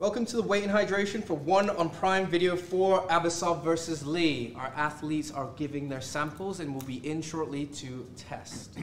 Welcome to the weight and hydration for one on Prime Video 4, Abbasov versus Lee. Our athletes are giving their samples and will be in shortly to test.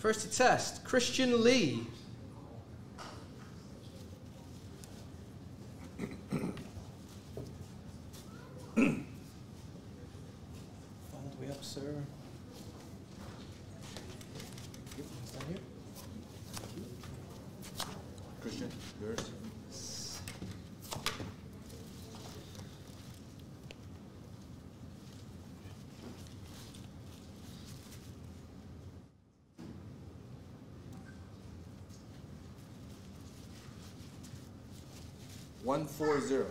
First to test, Christian Lee. All the way up, sir. Yep, down here. Christian, yours. One four zero.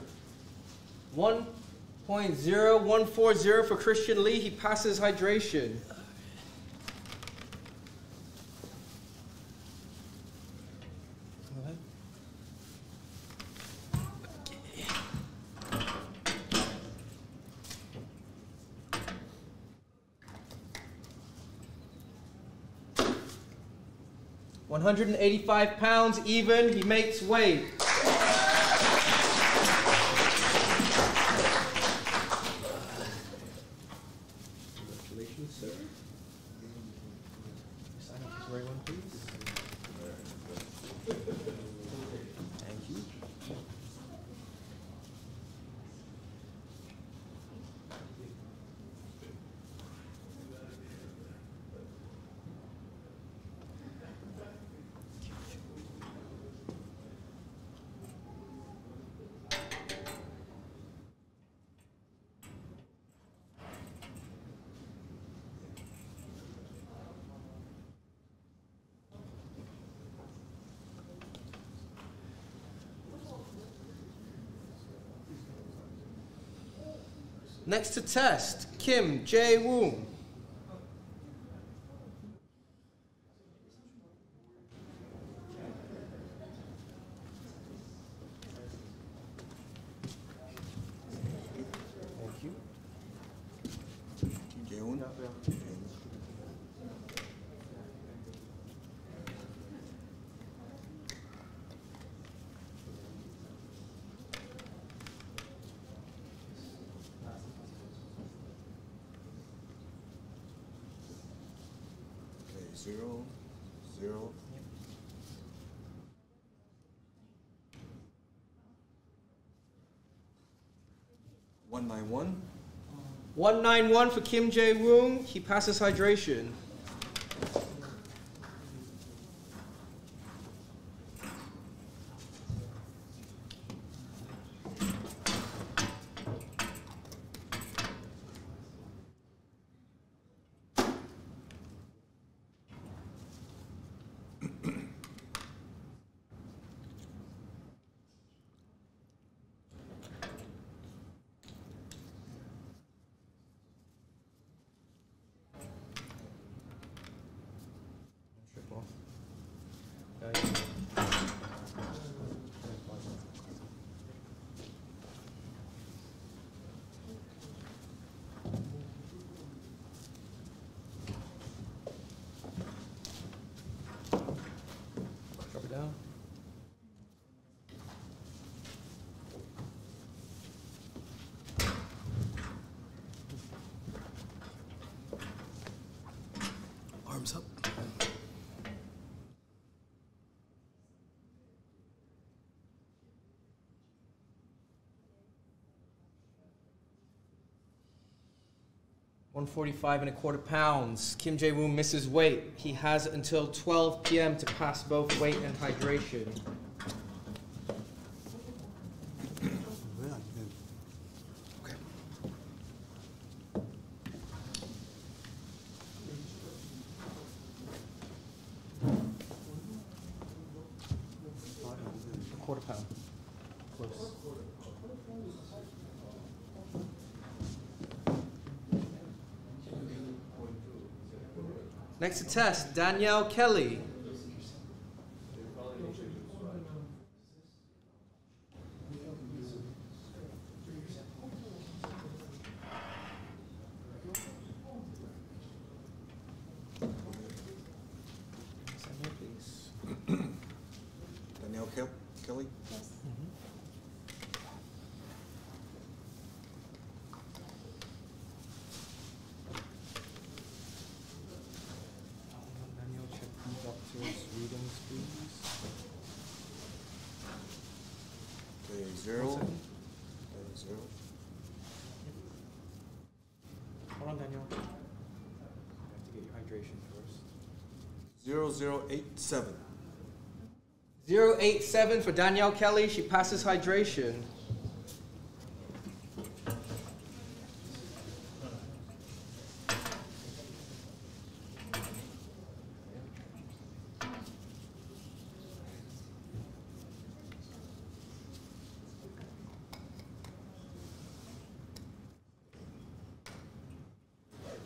1.0140 for Christian Lee. He passes hydration. One hundred and eighty-five pounds even. He makes weight. Next to test, Kim Jae Woong. 191. 191 for Kim Jae Woong. He passes hydration. 145 and a quarter pounds. Kim Jae Woong misses weight. He has until 12 p.m. to pass both weight and hydration. Next to test, Danielle Kelly. Send me, please. Danielle Kel- Kelly. Daniel, check the doctor's readings, please. Okay, zero. One second. Okay, zero. Hold on, Daniel. I have to get your hydration first. Zero zero eight seven. 087 for Danielle Kelly. She passes hydration.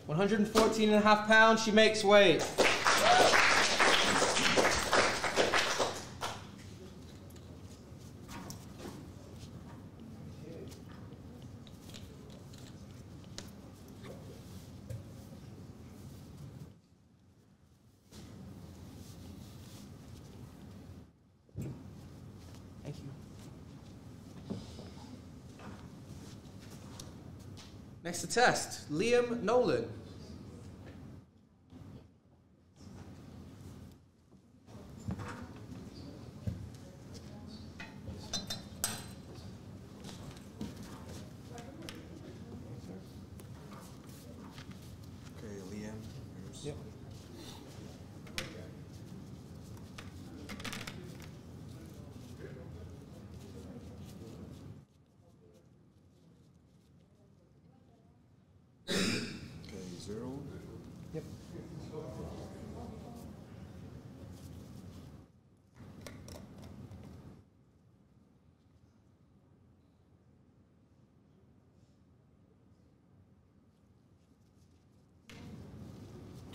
One hundred and fourteen and a half pounds. She makes weight. Thank you. Next to test, Liam Nolan.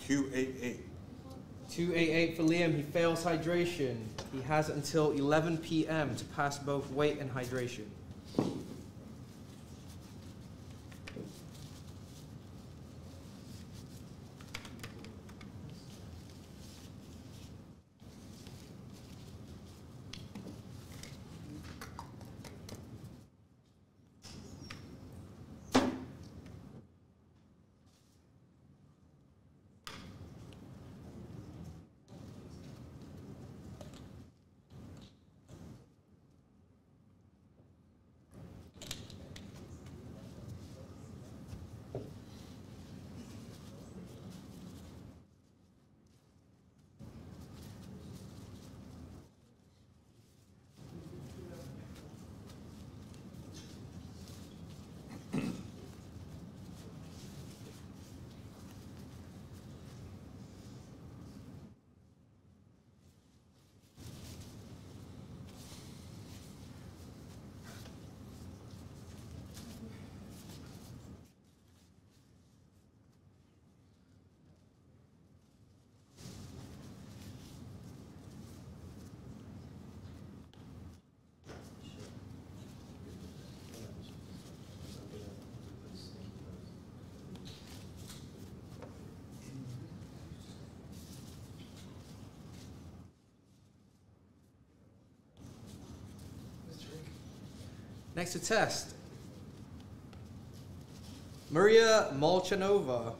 288. 288 for Liam. He fails hydration. He has until 11 p.m. to pass both weight and hydration. Next to test, Maria Molchanova.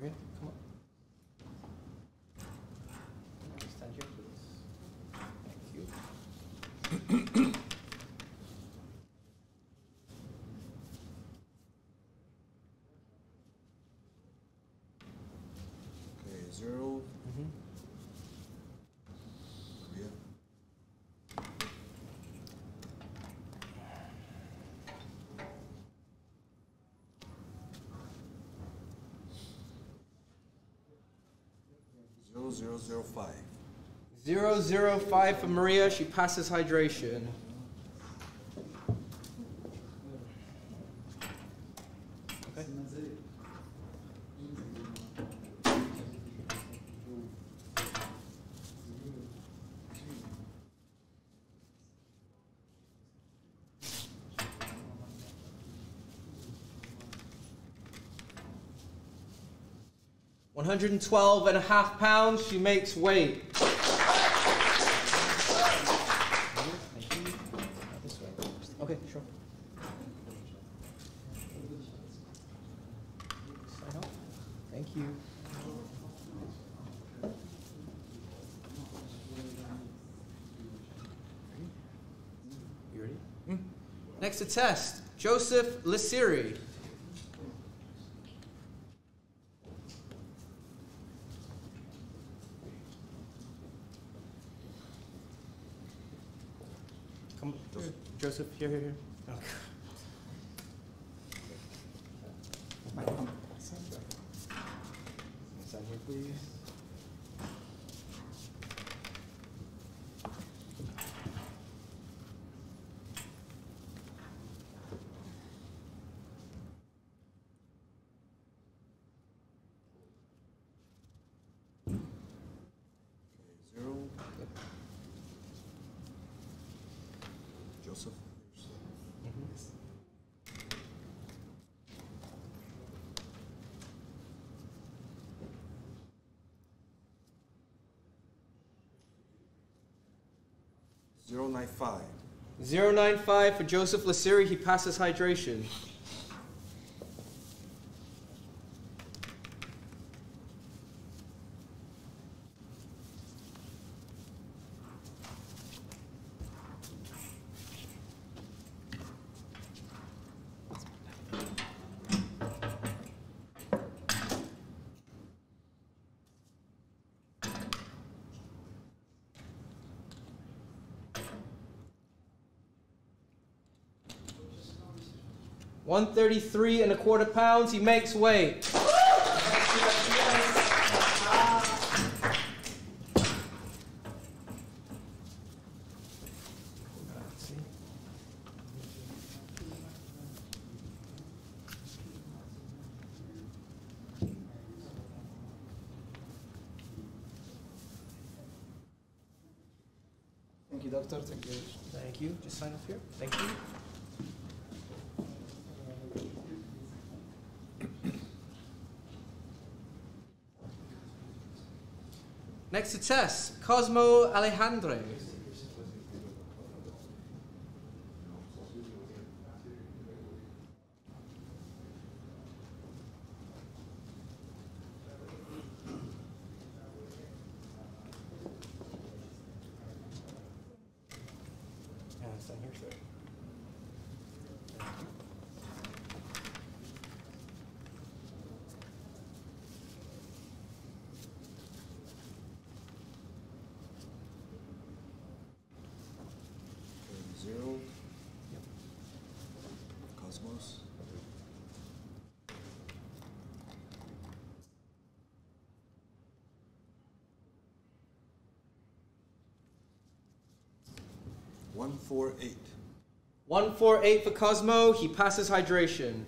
Maria, come on. Stand here, please. zero. Mhm. Maria. Zero zero zero five. Zero zero five for Maria. She passes hydration. Okay. One hundred and twelve and a half and a half pounds. She makes weight. Okay, sure. Thank you. You ready? Hmm. Next to test, Joseph Lasiri. Come, Joseph. Joseph, here, here, here. 095. 095 for Joseph Lasiri. He passes hydration. One thirty-three and a quarter pounds. He makes weight. Thank you, doctor. Thank you. Thank you. Just sign off here. Thank you. Next to Tess, Cosmo Alexandre. Yeah, sign here, sir. Okay, zero. Cosmos. One four eight. 148 for Cosmo. He passes hydration.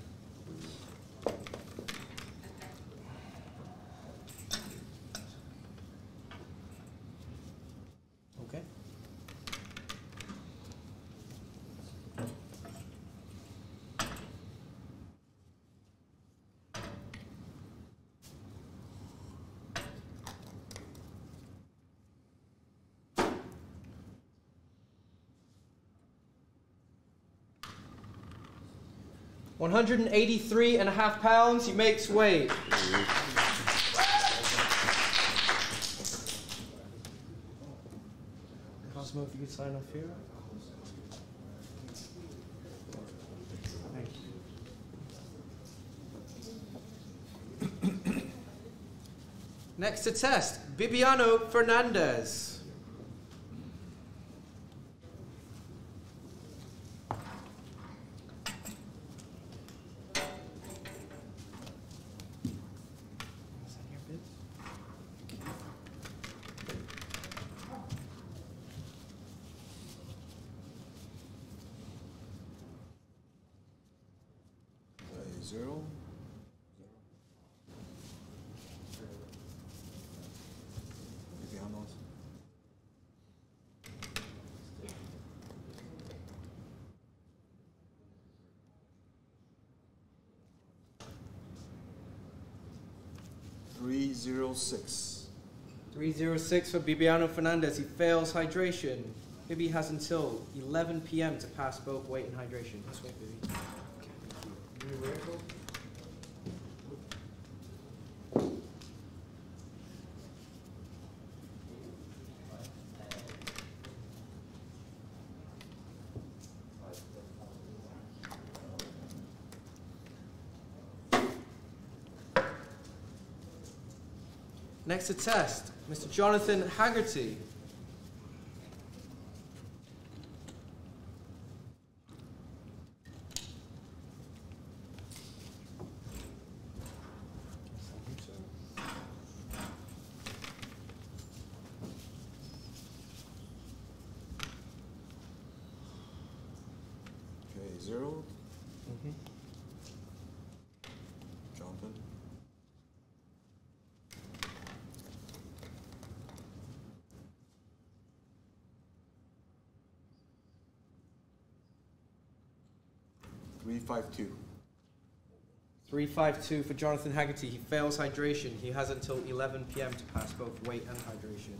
183 and a half pounds, he makes weight. Cosmo, if you could sign off here. Next to test, Bibiano Fernandes. 306. 306 for Bibiano Fernandes. He fails hydration. Bibi has until 11 p.m. to pass both weight and hydration. Let's wait, Bibi. Next to test, Mr. Jonathan Haggerty. Okay, zero. 352. 352 for Jonathan Haggerty. He fails hydration. He has until 11 p.m. to pass both weight and hydration.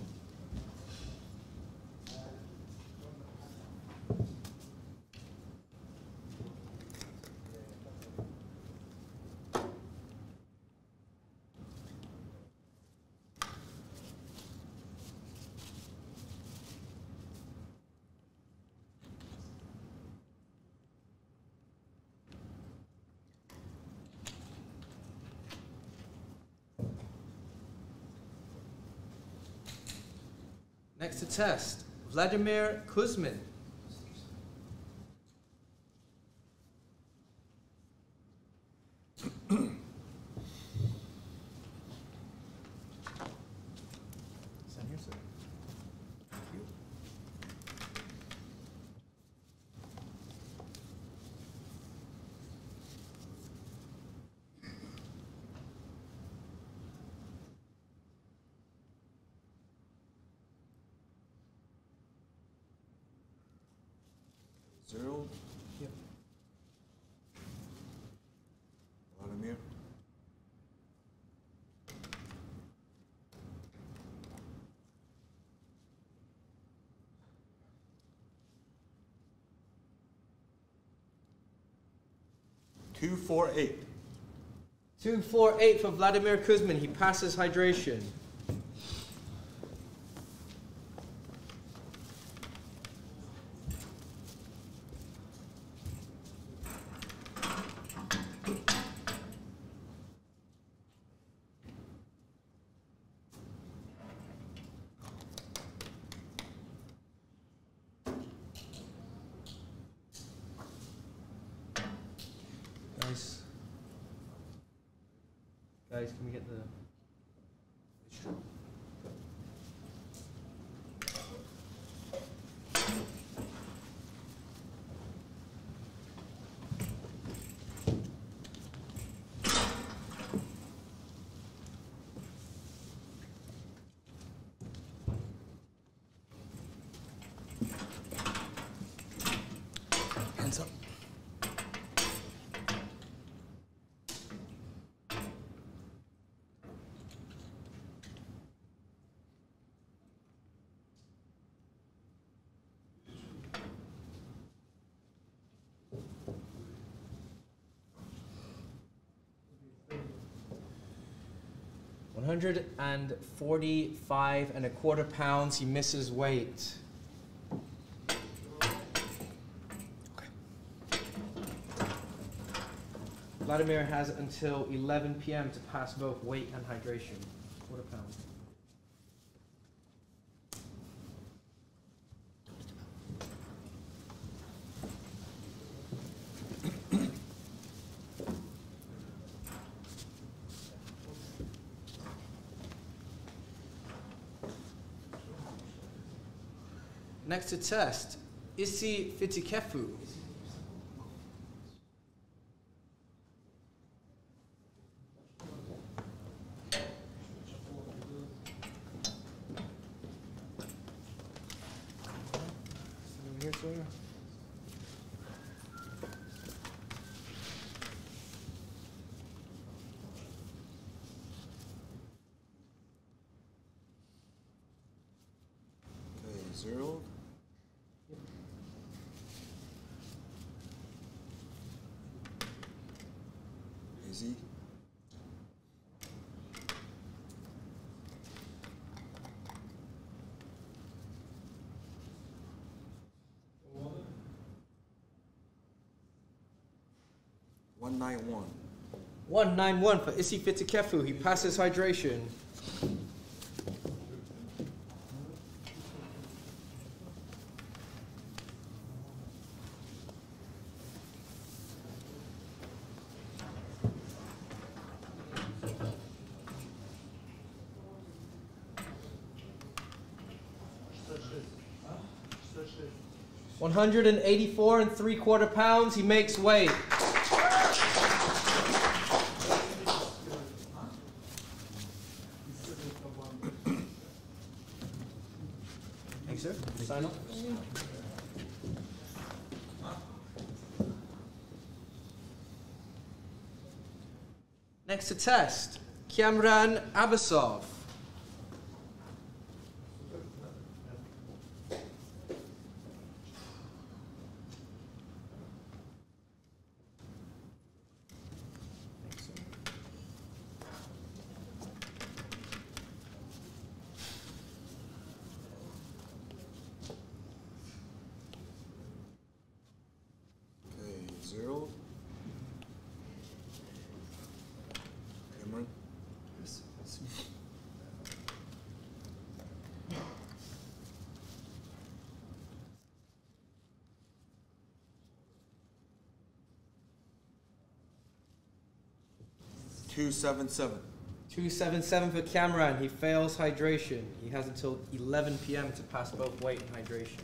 Test, Vladimir Kuzmin. 248. 248 for Vladimir Kuzmin. He passes hydration. 145 and a quarter pounds. He misses weight. Vladimir has until 11 p.m. to pass both weight and hydration. To test, Isi Fitikefu. 191. 191 for Isi Fitikefu. He passes hydration. One hundred and eighty-four and three quarter pounds. He makes weight. To test, Kiamrian Abbasov. 277. 277 for Cameron. He fails hydration. He has until 11 p.m. to pass both weight and hydration.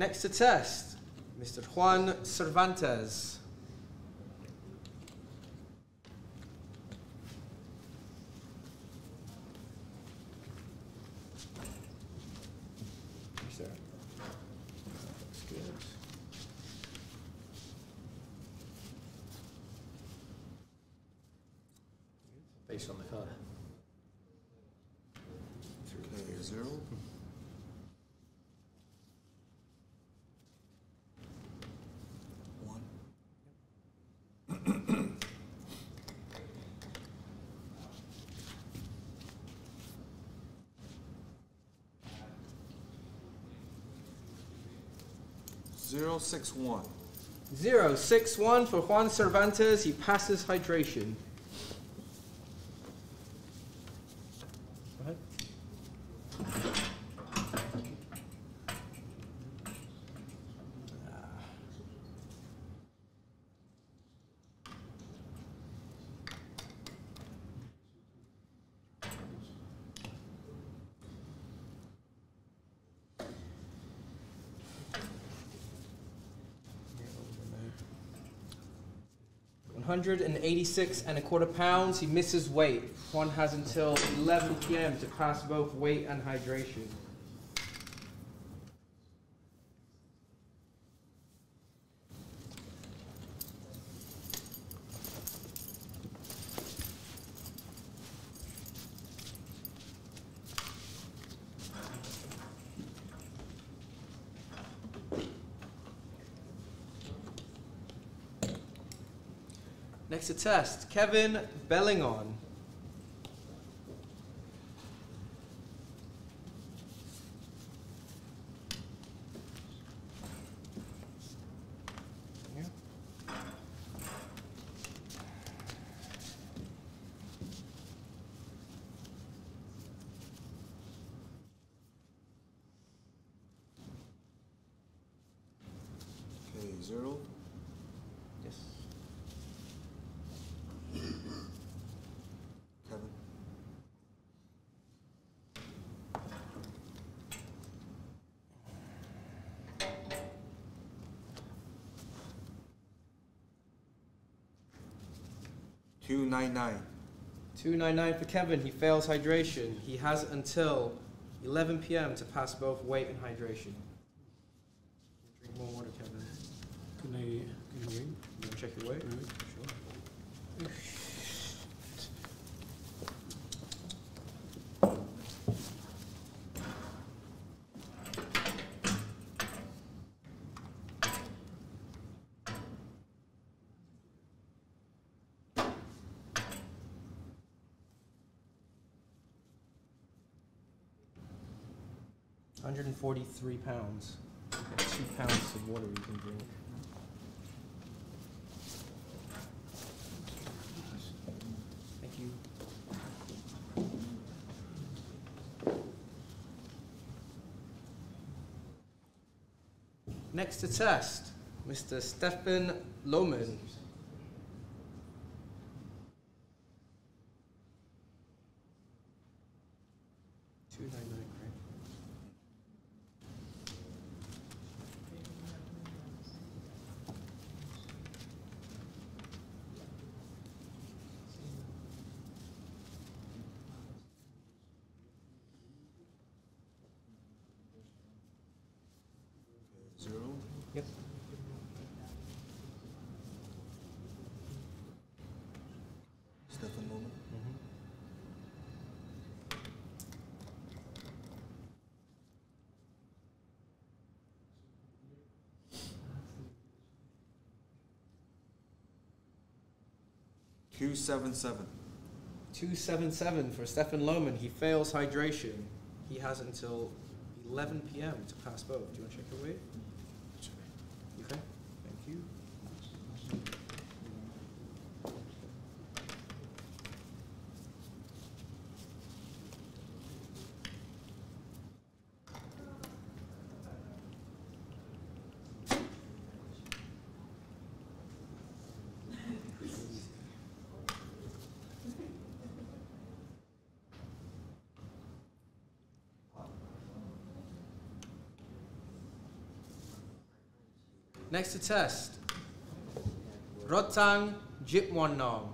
Next to test, Mr. Juan Cervantes. Yes, sir. Looks good. Based on the car. Okay, zero. One. Zero six one. Zero six one for Juan Cervantes. He passes hydration. 186 and a quarter pounds. He misses weight. One has until 11 p.m. to pass both weight and hydration. Next to test, Kevin Belingon. Zero. 299. 299 for Kevin. He fails hydration. He has until 11 p.m. to pass both weight and hydration. 43 pounds. Two pounds of water you can drink. Thank you. Next to test, Mr. Stefan Loman. 277. 277 for Stefan Loman. He fails hydration. He has until 11 p.m. to pass both. Do you want to check your weight? Next to test. Rodtang Jitmuangnon. Okay,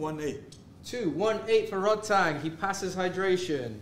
218. 218 for Rodtang. He passes hydration.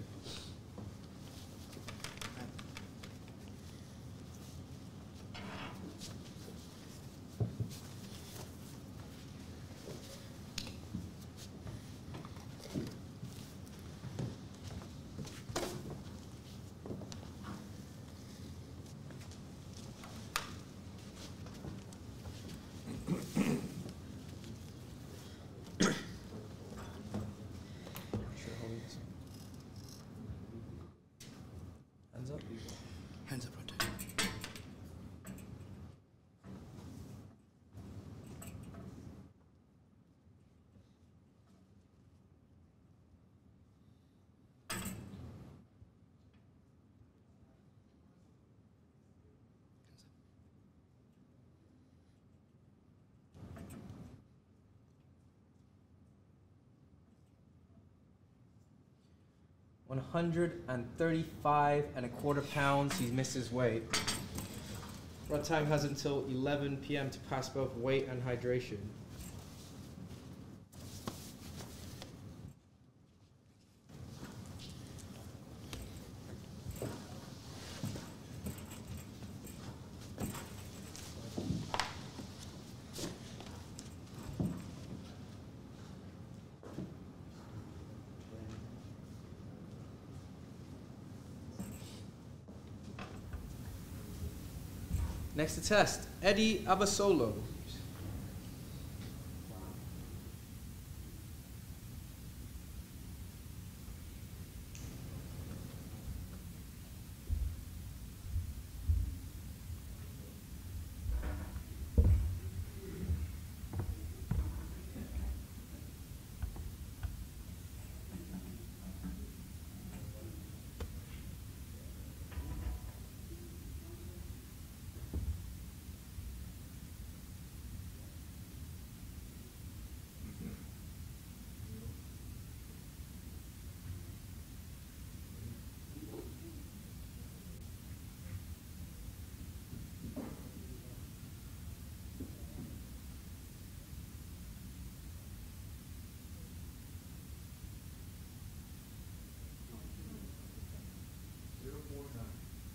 135 and a quarter pounds. He misses weight. Rodtang has until 11 p.m. to pass both weight and hydration. Next to test, Eddie Abasolo.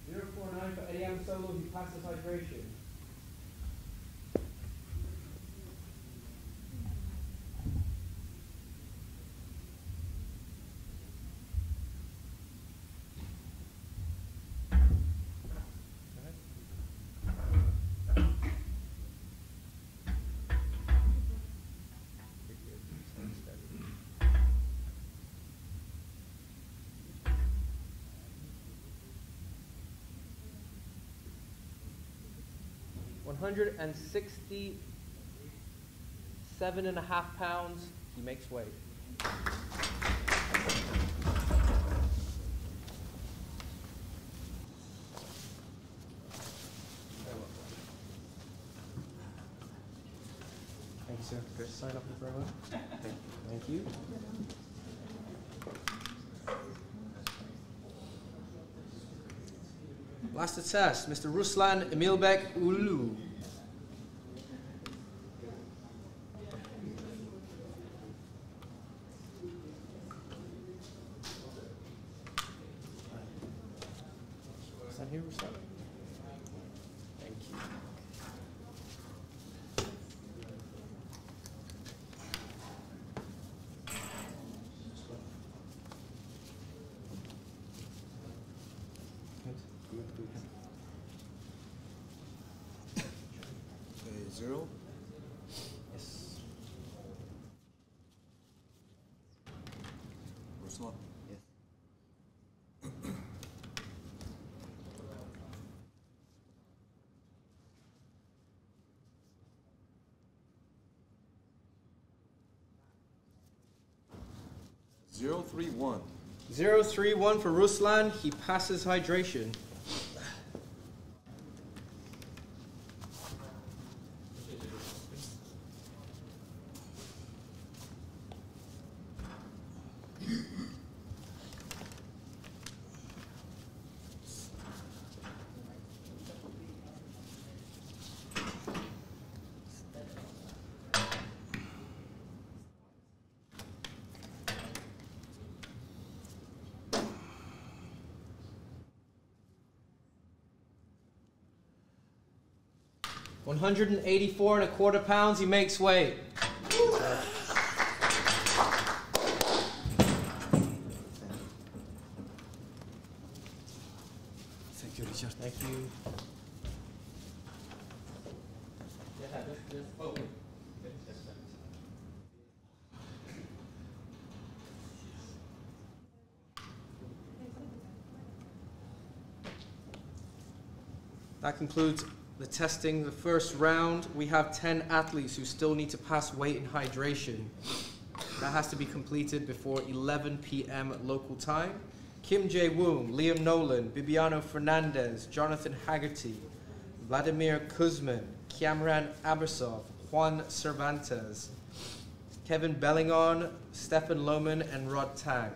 Zero four nine for Eddie Passes hydration. One hundred and sixty-seven and a half pounds. He makes weight. Thank you, sir. Good. Sign up a moment. Thank you. Last test, Mr. Ruslan Emilbek Uulu. Zero three one. Zero three one for Ruslan. He passes hydration. One hundred and eighty-four and a quarter pounds. He makes weight. Thank you, Richard. Thank you. That concludes the testing, the first round. We have 10 athletes who still need to pass weight and hydration. That has to be completed before 11 p.m. local time. Kim Jae Woong, Liam Nolan, Bibiano Fernandes, Jonathan Haggerty, Vladimir Kuzmin, Kiamrian Abbasov, Juan Cervantes, Kevin Belingon, Stefan Loman, and Rodtang.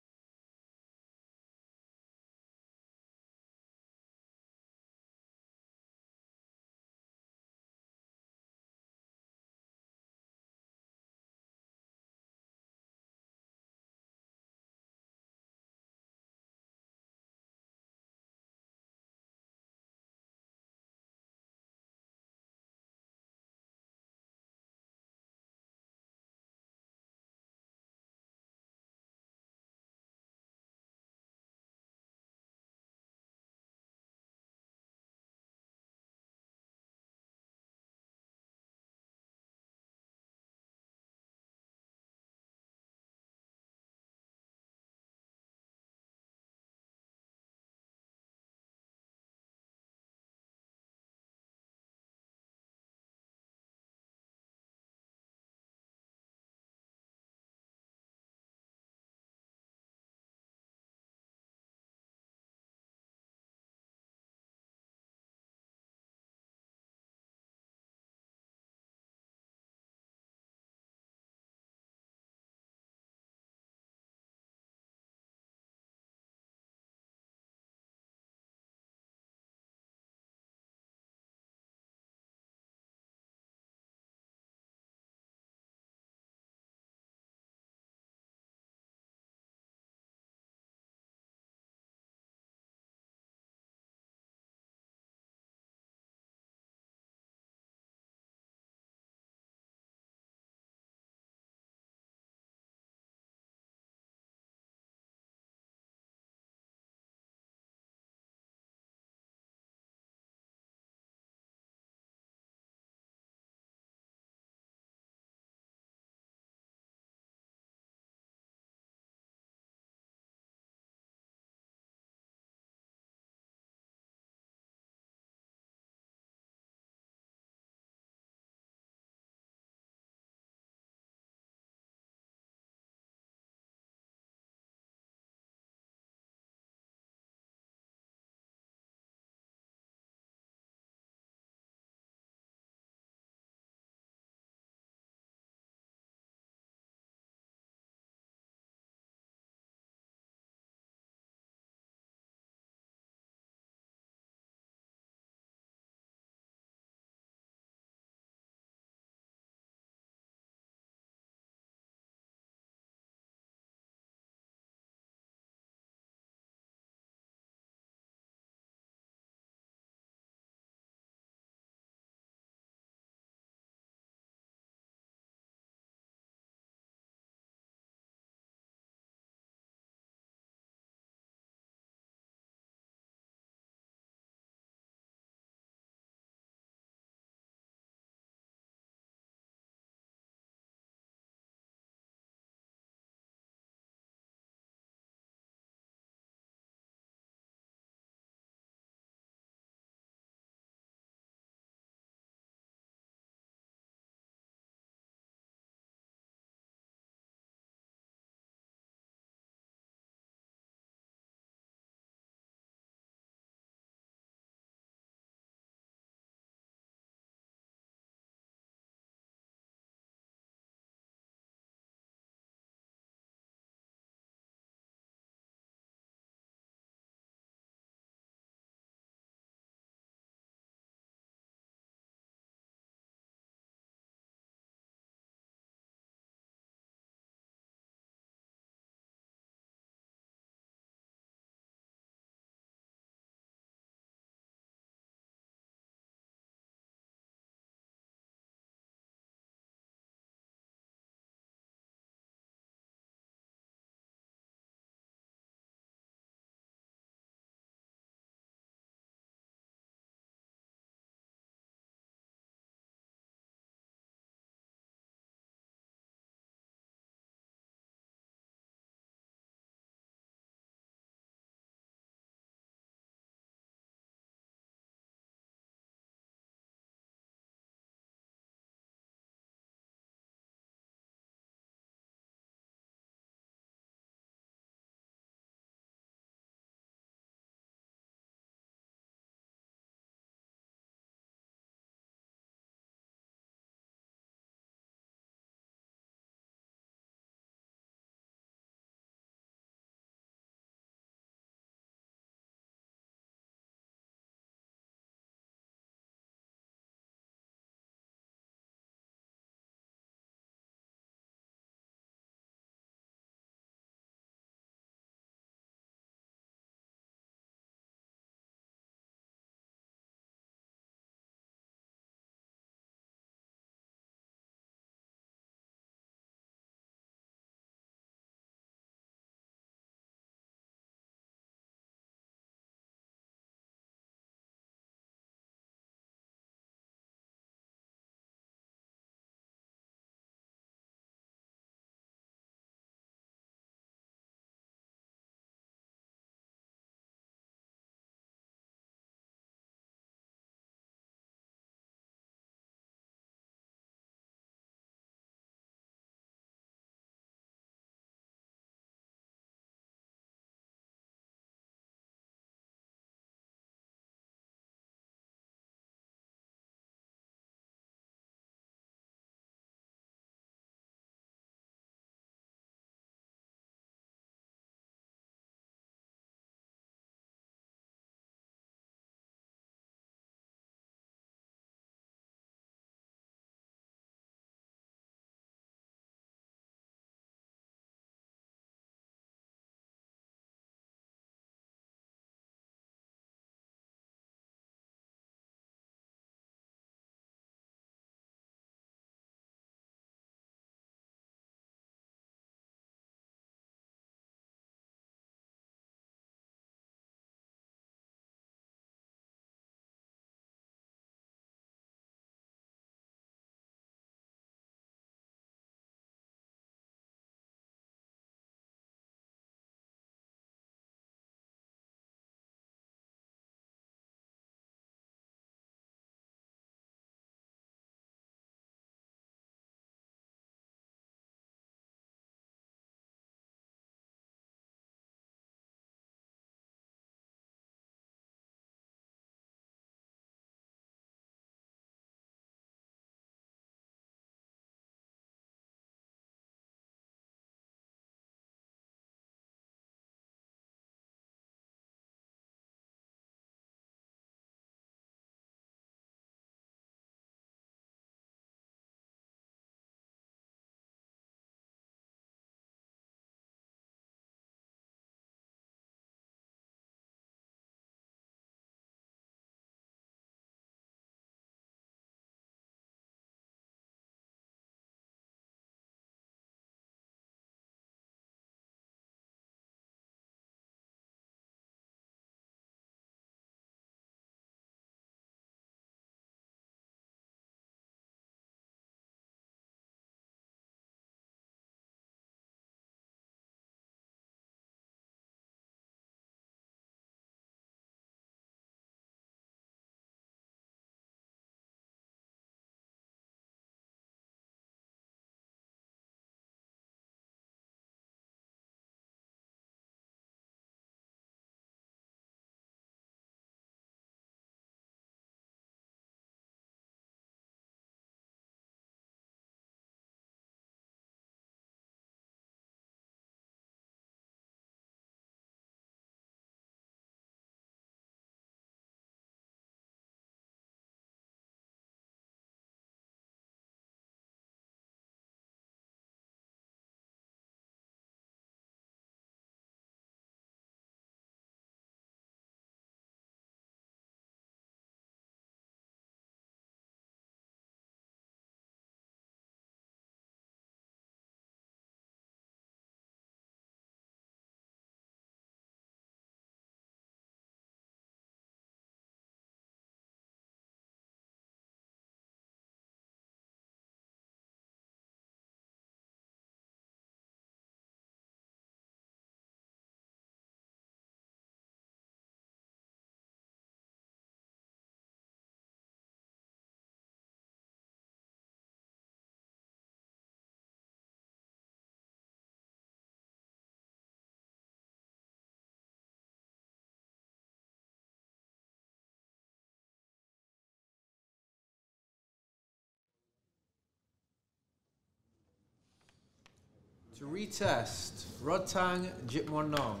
To retest, Rotang Rodtang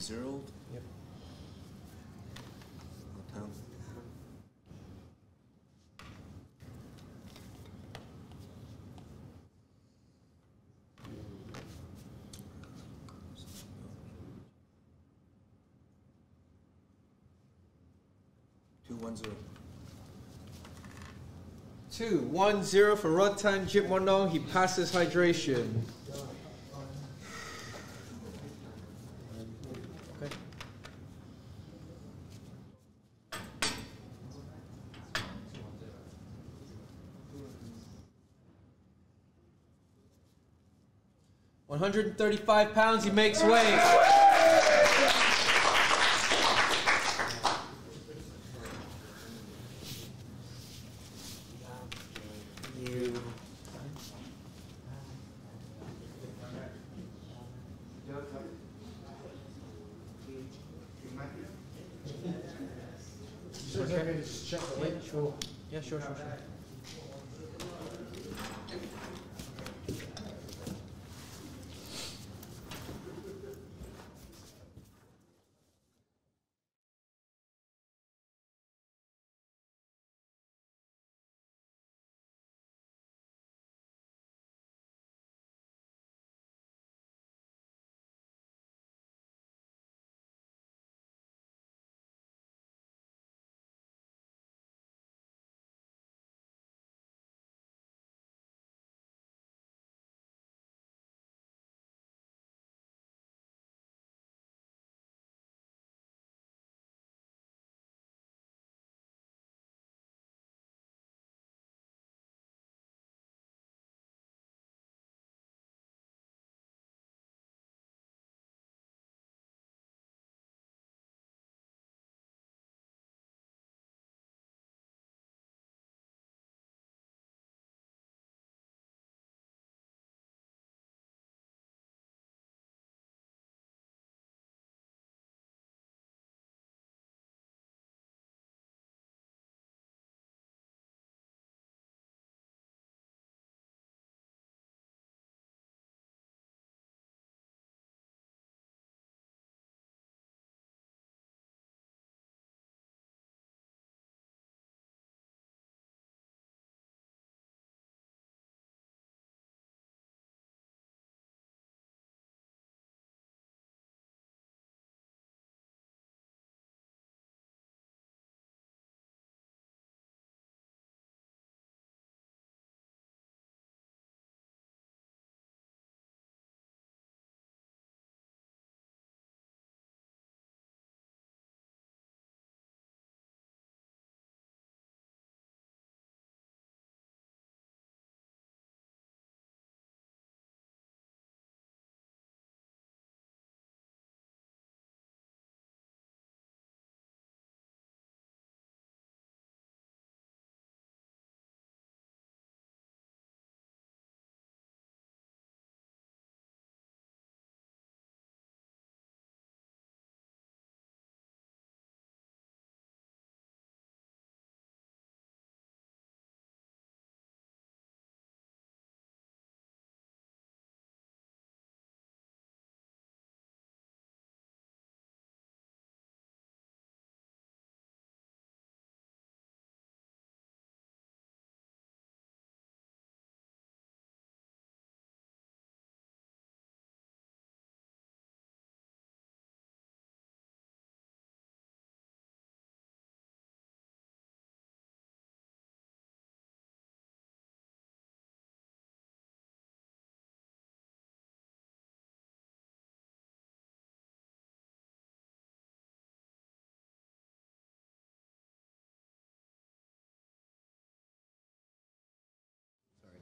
Jitmuangnon. Okay, zero. Yep. Town. Two one zero. Two, one, zero for Rodtang Jitmuangnon. He passes hydration. 135 pounds, he makes weight. Sure, sure, sure.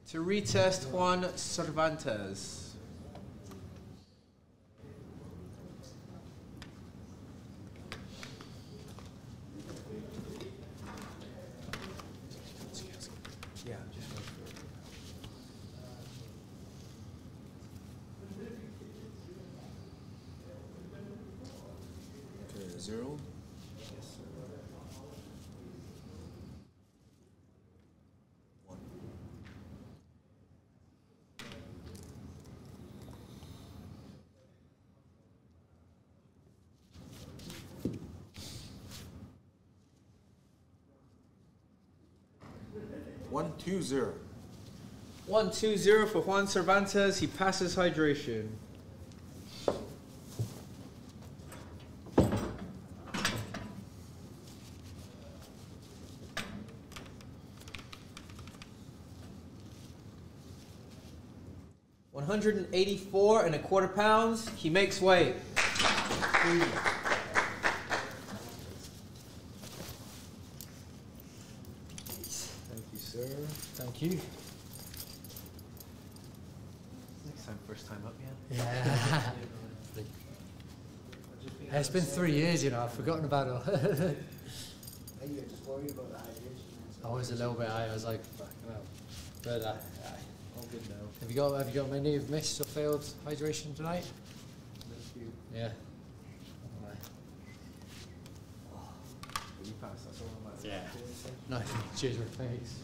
To retest Juan Cervantes. Yeah, just wait for it. Okay, zero. One. One, two, zero. One two zero for Juan Cervantes. He passes hydration. One hundred and eighty-four and a quarter pounds. He makes weight. Thank you, sir. Thank you. Next time, first time up, yeah. Yeah. it's been three years, you know. I've forgotten about it. You're just worried about the hydration. I was a little bit high. I was like, fuck, well. But uh. All good now. have you got have you got many of missed or failed hydration tonight? Yeah. You passed. That's all I'm Yeah. Nice. Cheers, thanks.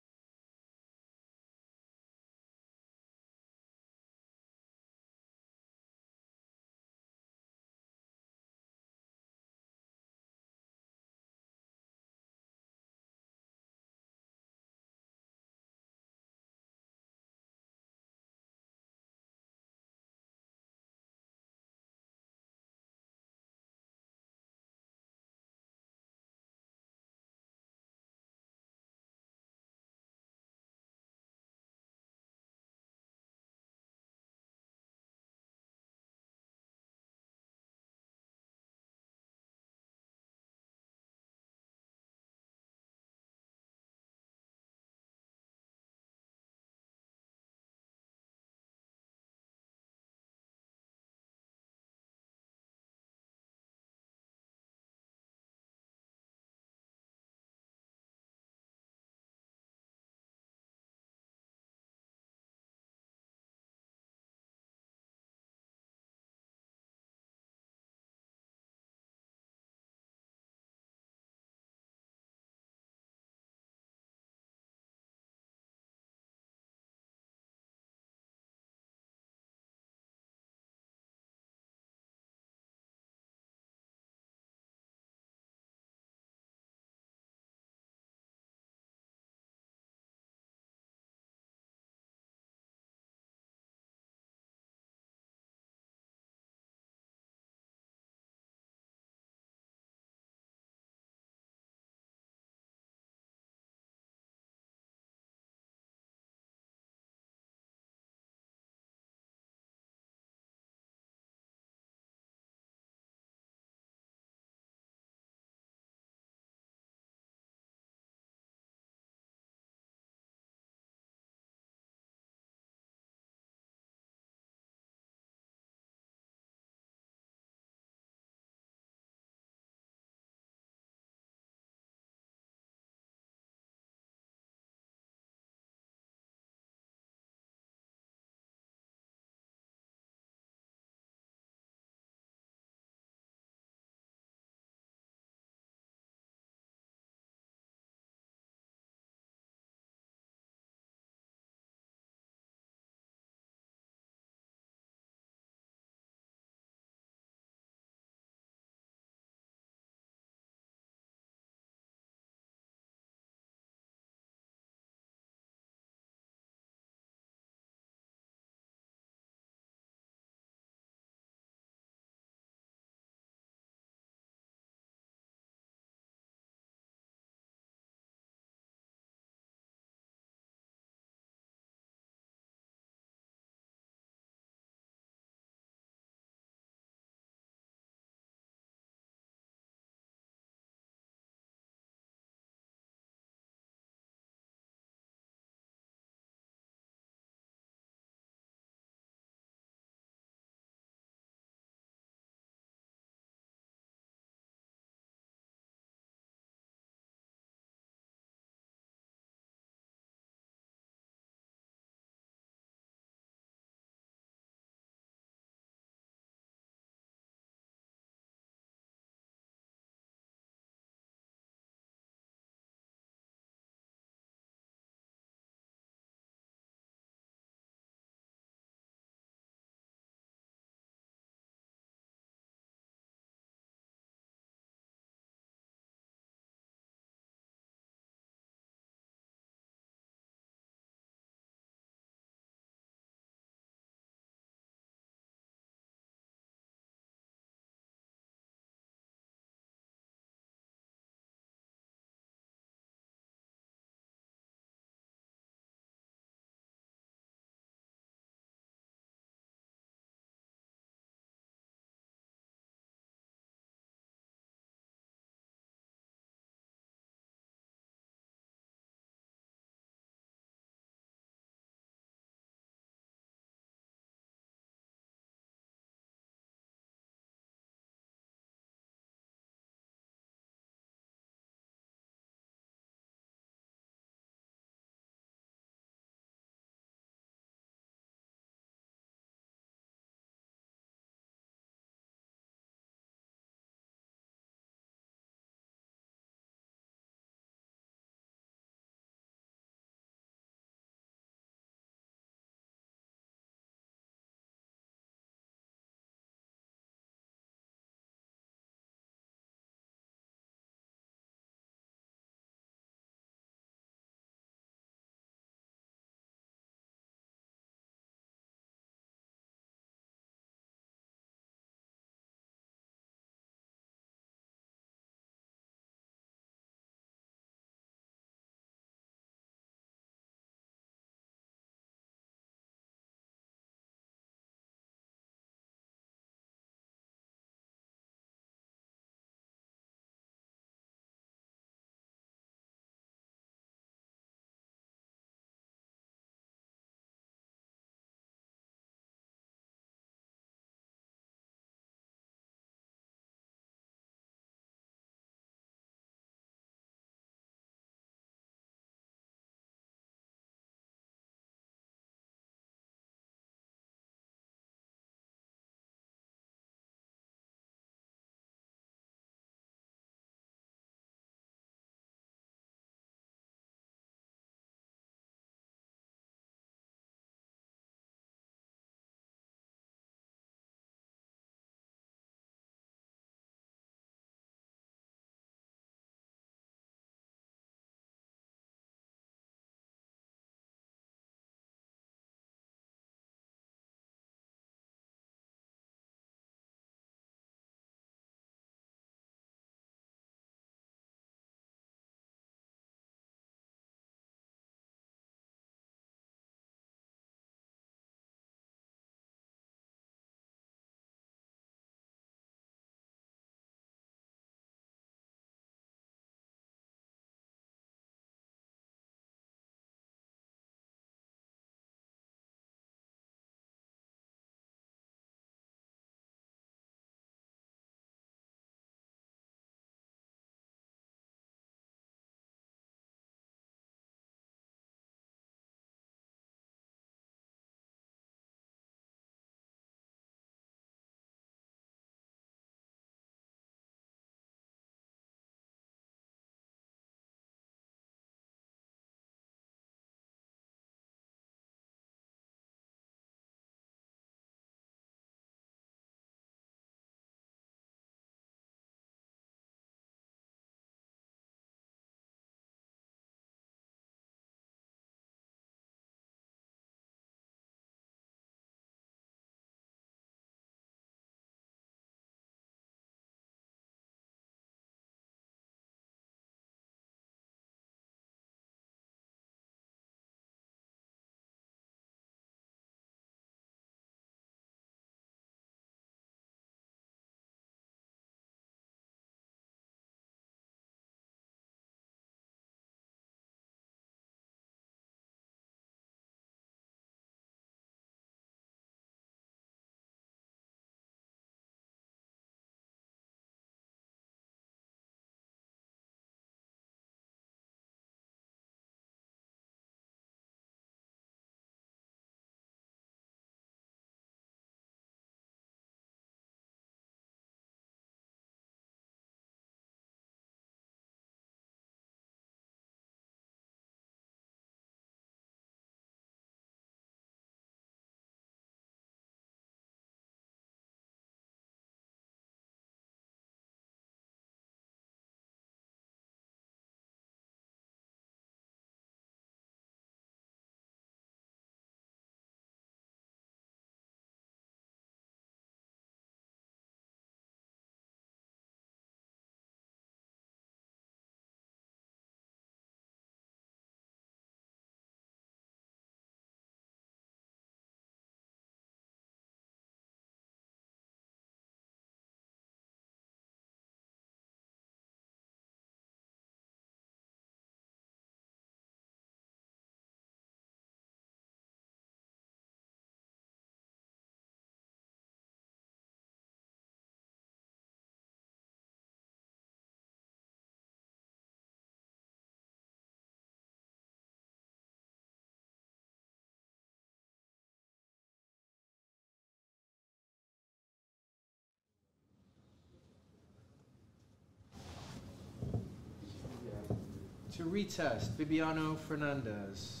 Retest, Bibiano Fernandes.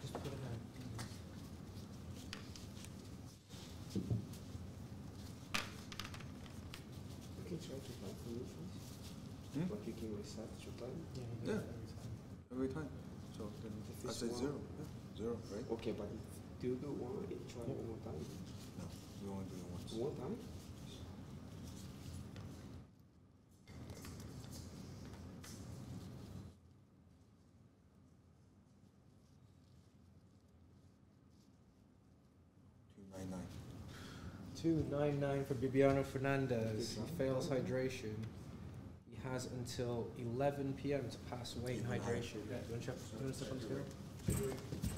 Just put it in. Okay, try to find for you first. Hmm? But you can reset your time. Yeah, he Yeah. does it every time. Every time. So then If I it's say one- zero. Yeah, zero, right? Okay, but do you do one, try one more time? No, we only do it once. One time? Two nine nine. Two nine nine for Bibiano Fernandes. He fails hydration. He has until eleven PM to pass away in hydration. Do you want to check? Do you want to step on the scale?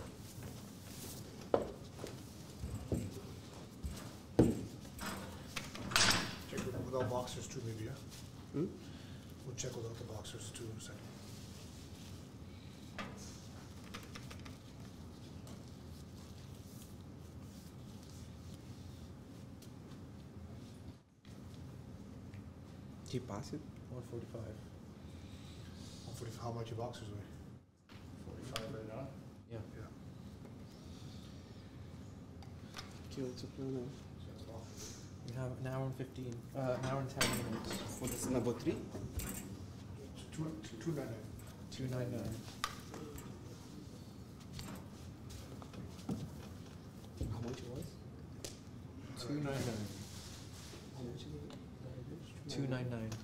Check without boxers too, maybe, yeah? Hmm? We'll check without the boxers too in a second. he pass it? 145. 145. How much your boxers weigh? 45 right now? Yeah. Yeah. Kilo to kilo. We have an hour and 15, uh, an hour and 10 minutes. For this number three? 299. 299. How much it was? 299. Two nine nine.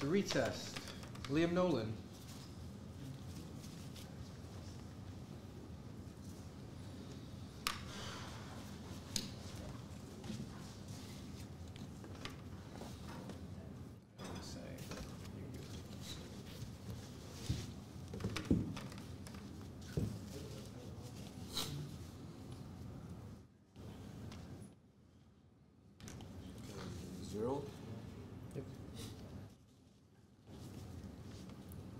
To retest, Liam Nolan. Let's say, you go. Okay, Zero? Yep.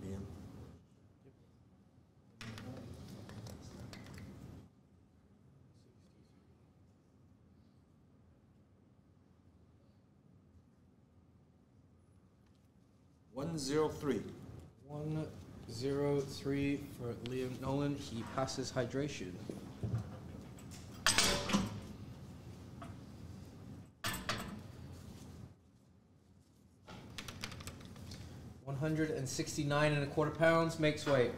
Liam? One zero three. One zero three for Liam Nolan. He passes hydration. One hundred and sixty-nine and a quarter pounds makes weight.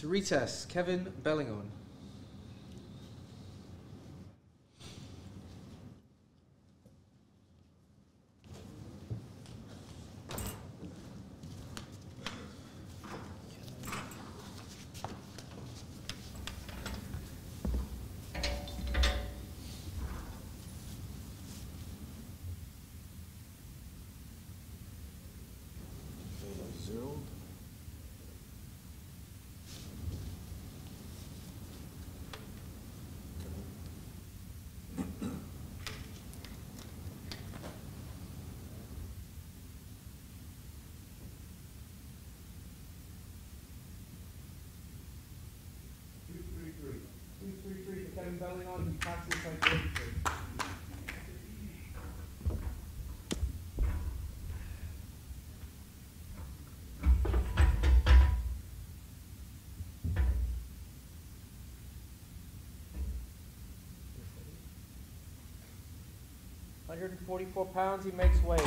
To retest, Kevin Belingon. 144 pounds he makes weight.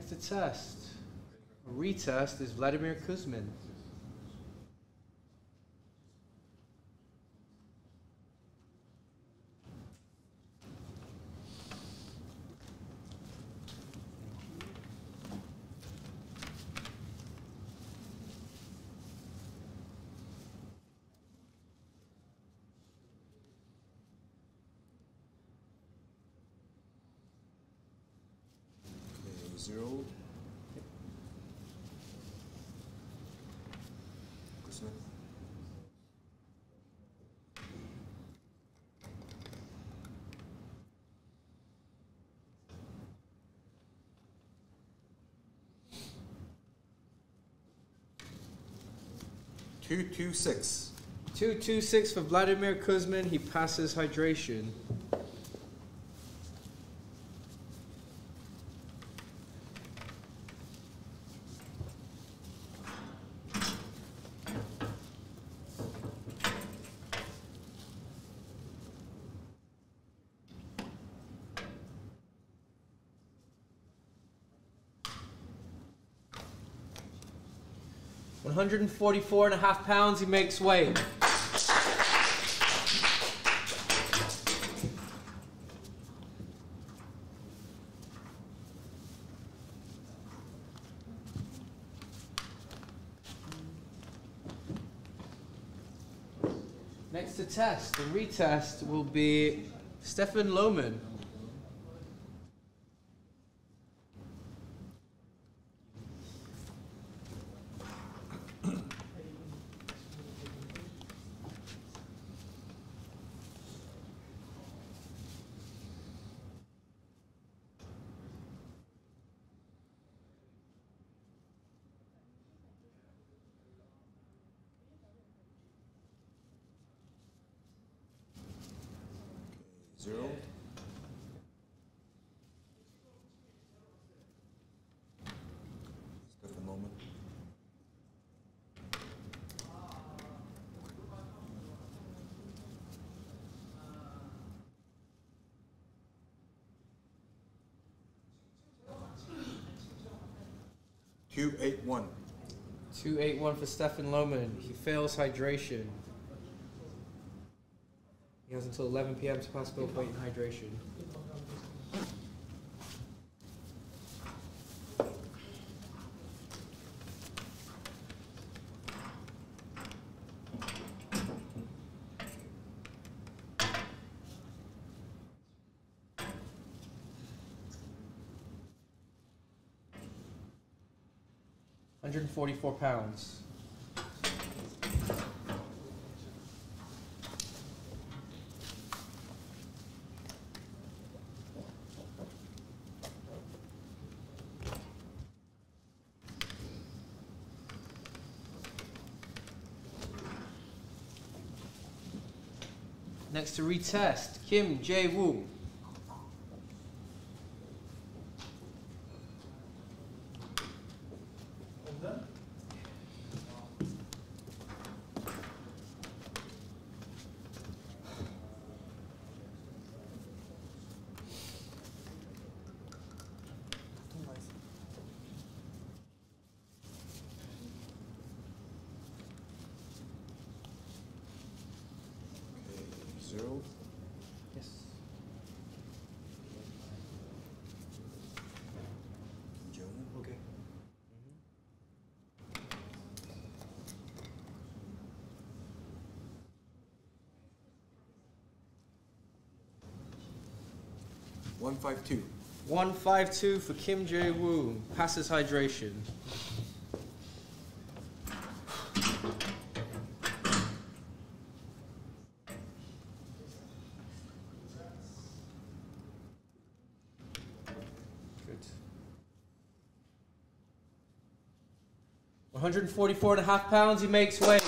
Next to test. Retest is Vladimir Kuzmin. 226. 226 for Vladimir Kuzmin. He passes hydration. One hundred and forty-four and a half pounds he makes weight. Next to test, the retest will be Stefan Loman. Zero. Two eight one. 281 for Stefan Loman. He fails hydration. He has until 11 p.m. to pass both weight and hydration. Hundred and forty-four pounds. Next to retest, Kim Jae 152. 152 for Kim Jae Woong. Passes hydration. Good. 144 and a half pounds. He makes weight.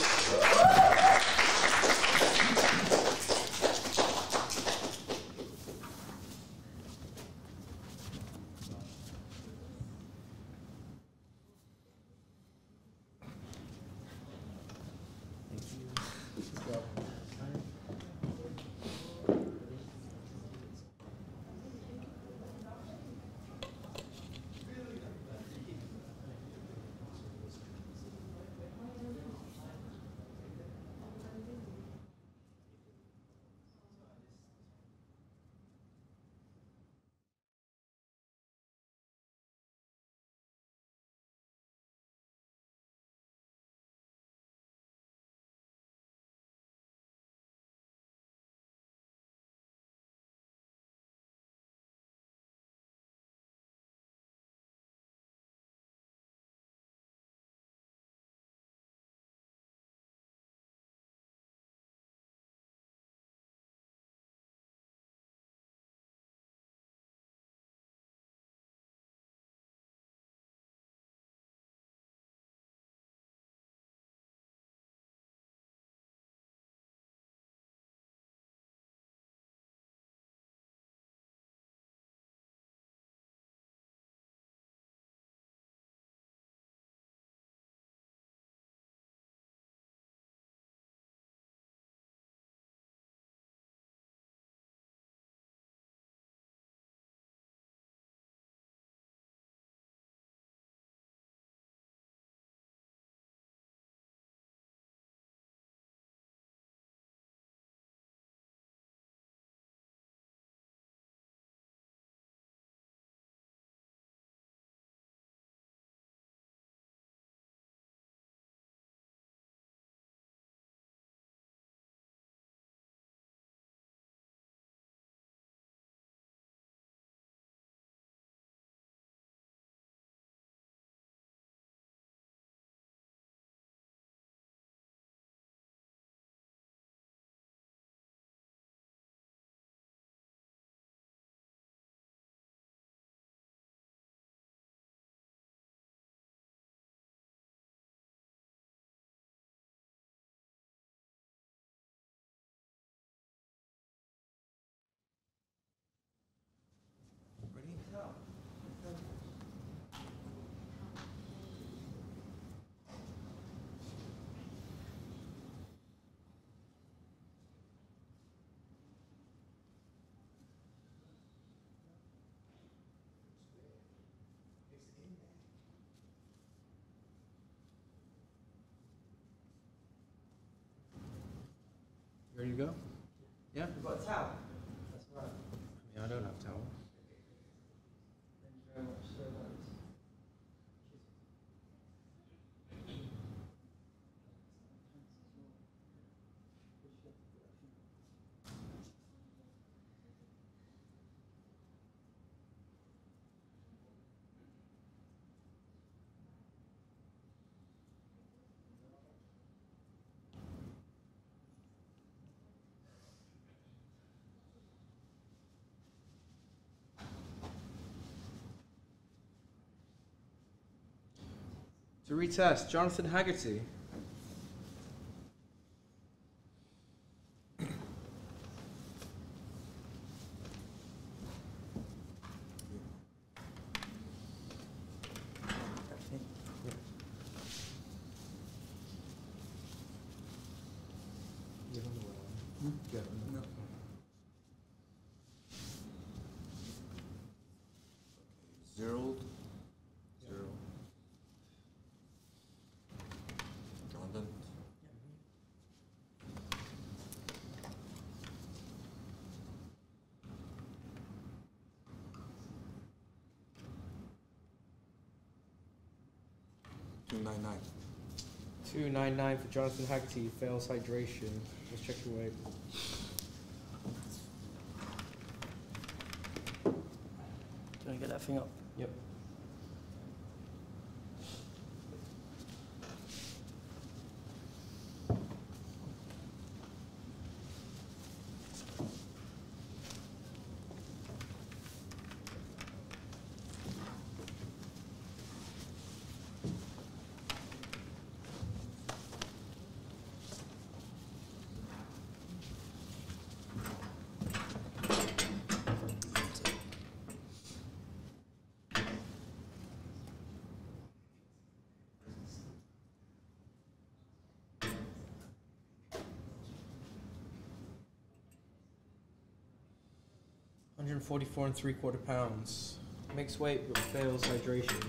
Ready you go? Yeah? You got a towel? That's right. Yeah, I don't have a towel. Thank you very much. Sorry about this. To retest, Jonathan Haggerty. No. Zero. Zero. London. Two nine nine. 299 for Jonathan Haggerty, fails hydration. Let's check your weight. Do you want to get that thing up? Yep. Hundred and forty-four and three quarter pounds. Makes weight but fails hydration.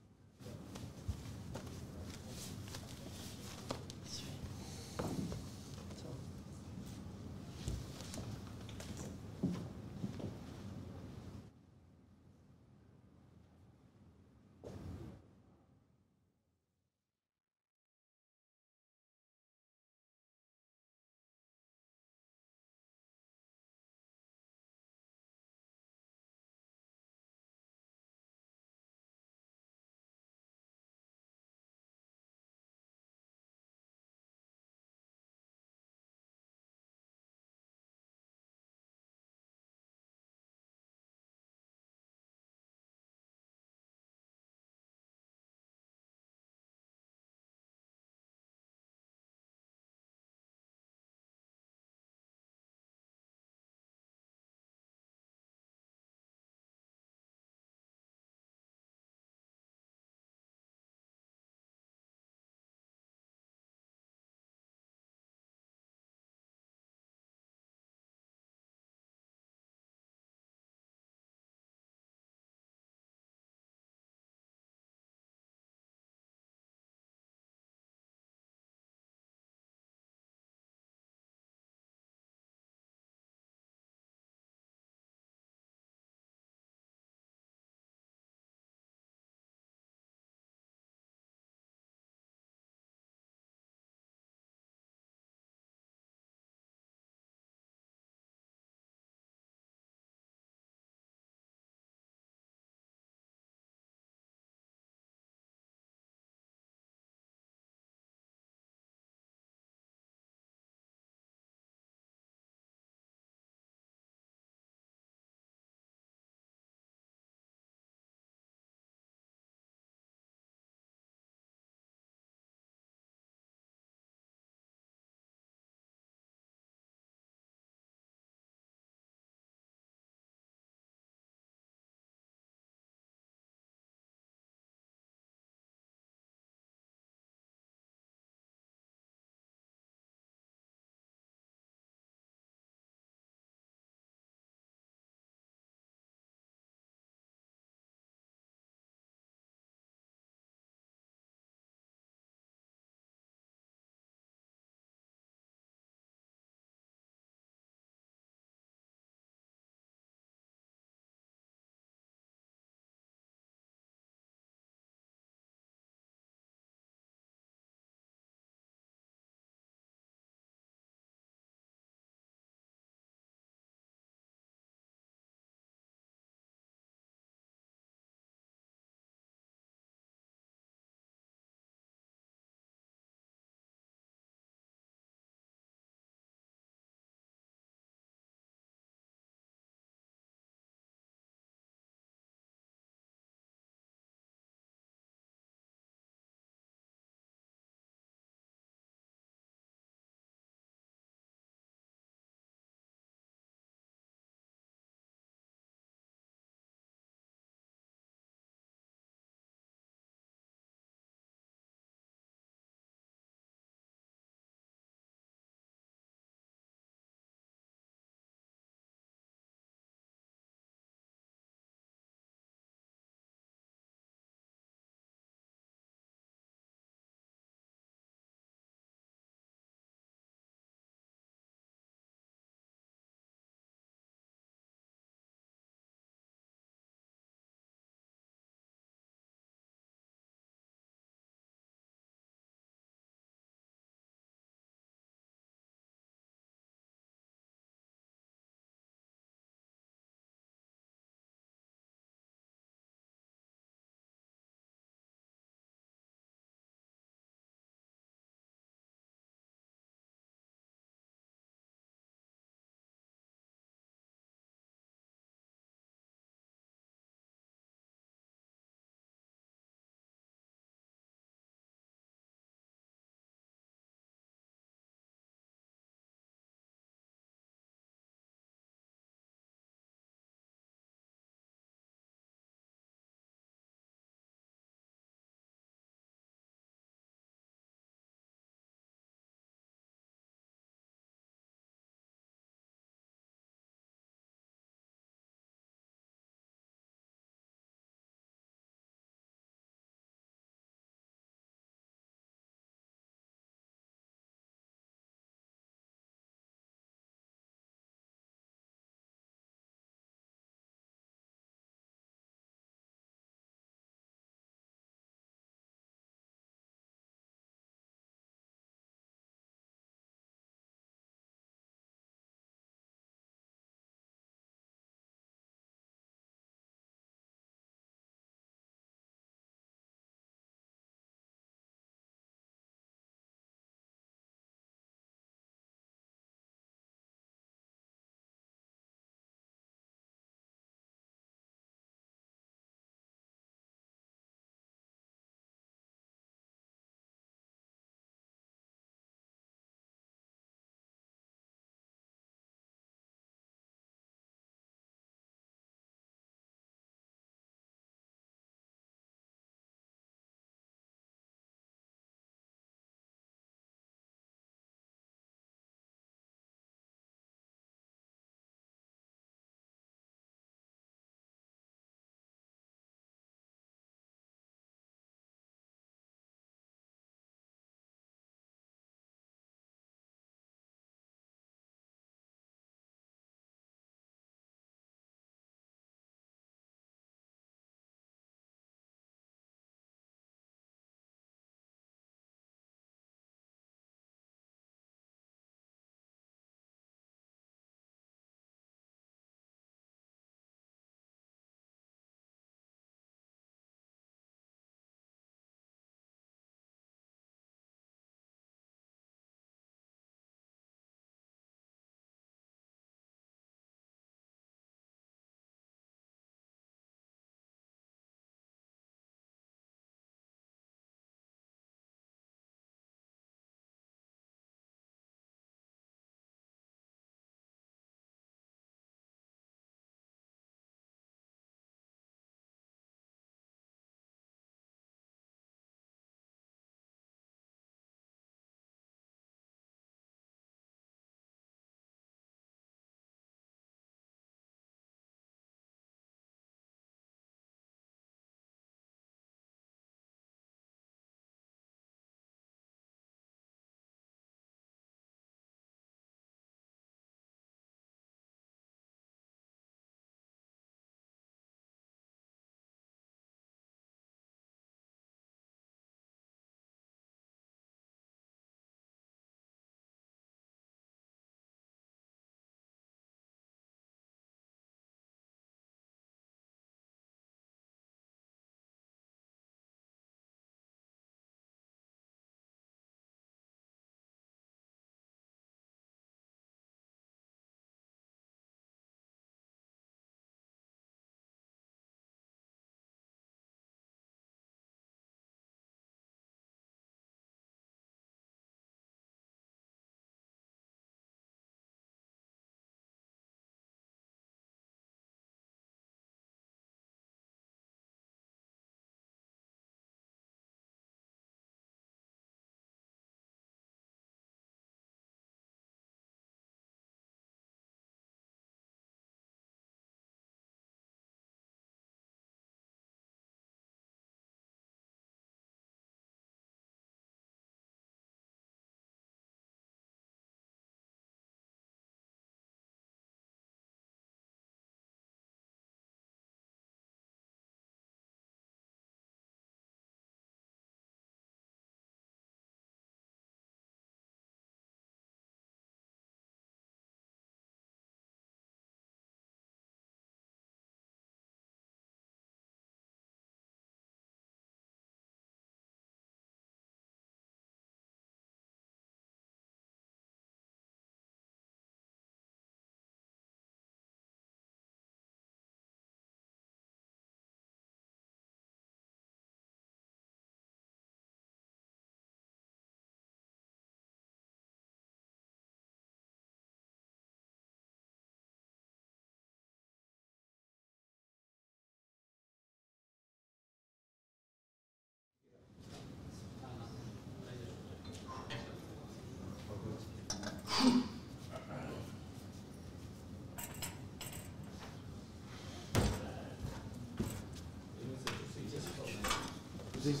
Здесь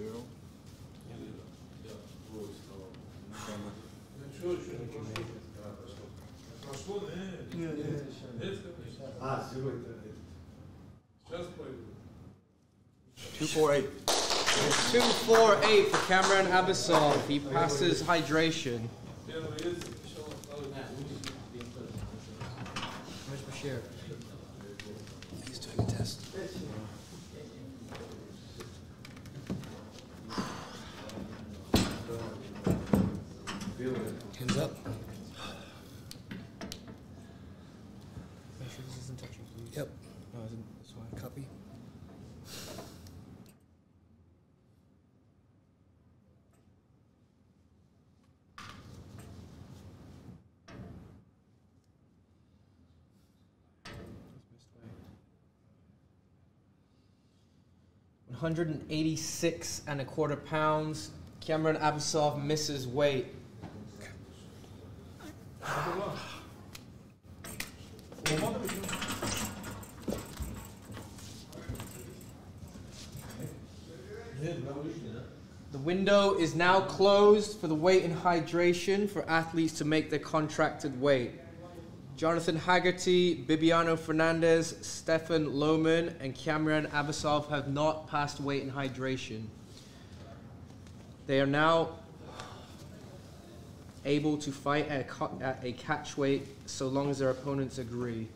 zero. Прошло, не? Нет, нет, нет. А, сегодня. Two four eight. Two four eight. for Kiamrian Abbasov. He passes hydration. Where's Bashir? 186 and a quarter pounds. Kiamrian Abbasov misses weight. The window is now closed for the weight and hydration for athletes to make their contracted weight. Jonathan Haggerty, Bibiano Fernandes, Stefan Loman, and Kiamrian Abbasov have not passed weight and hydration. They are now able to fight at a catch weight so long as their opponents agree.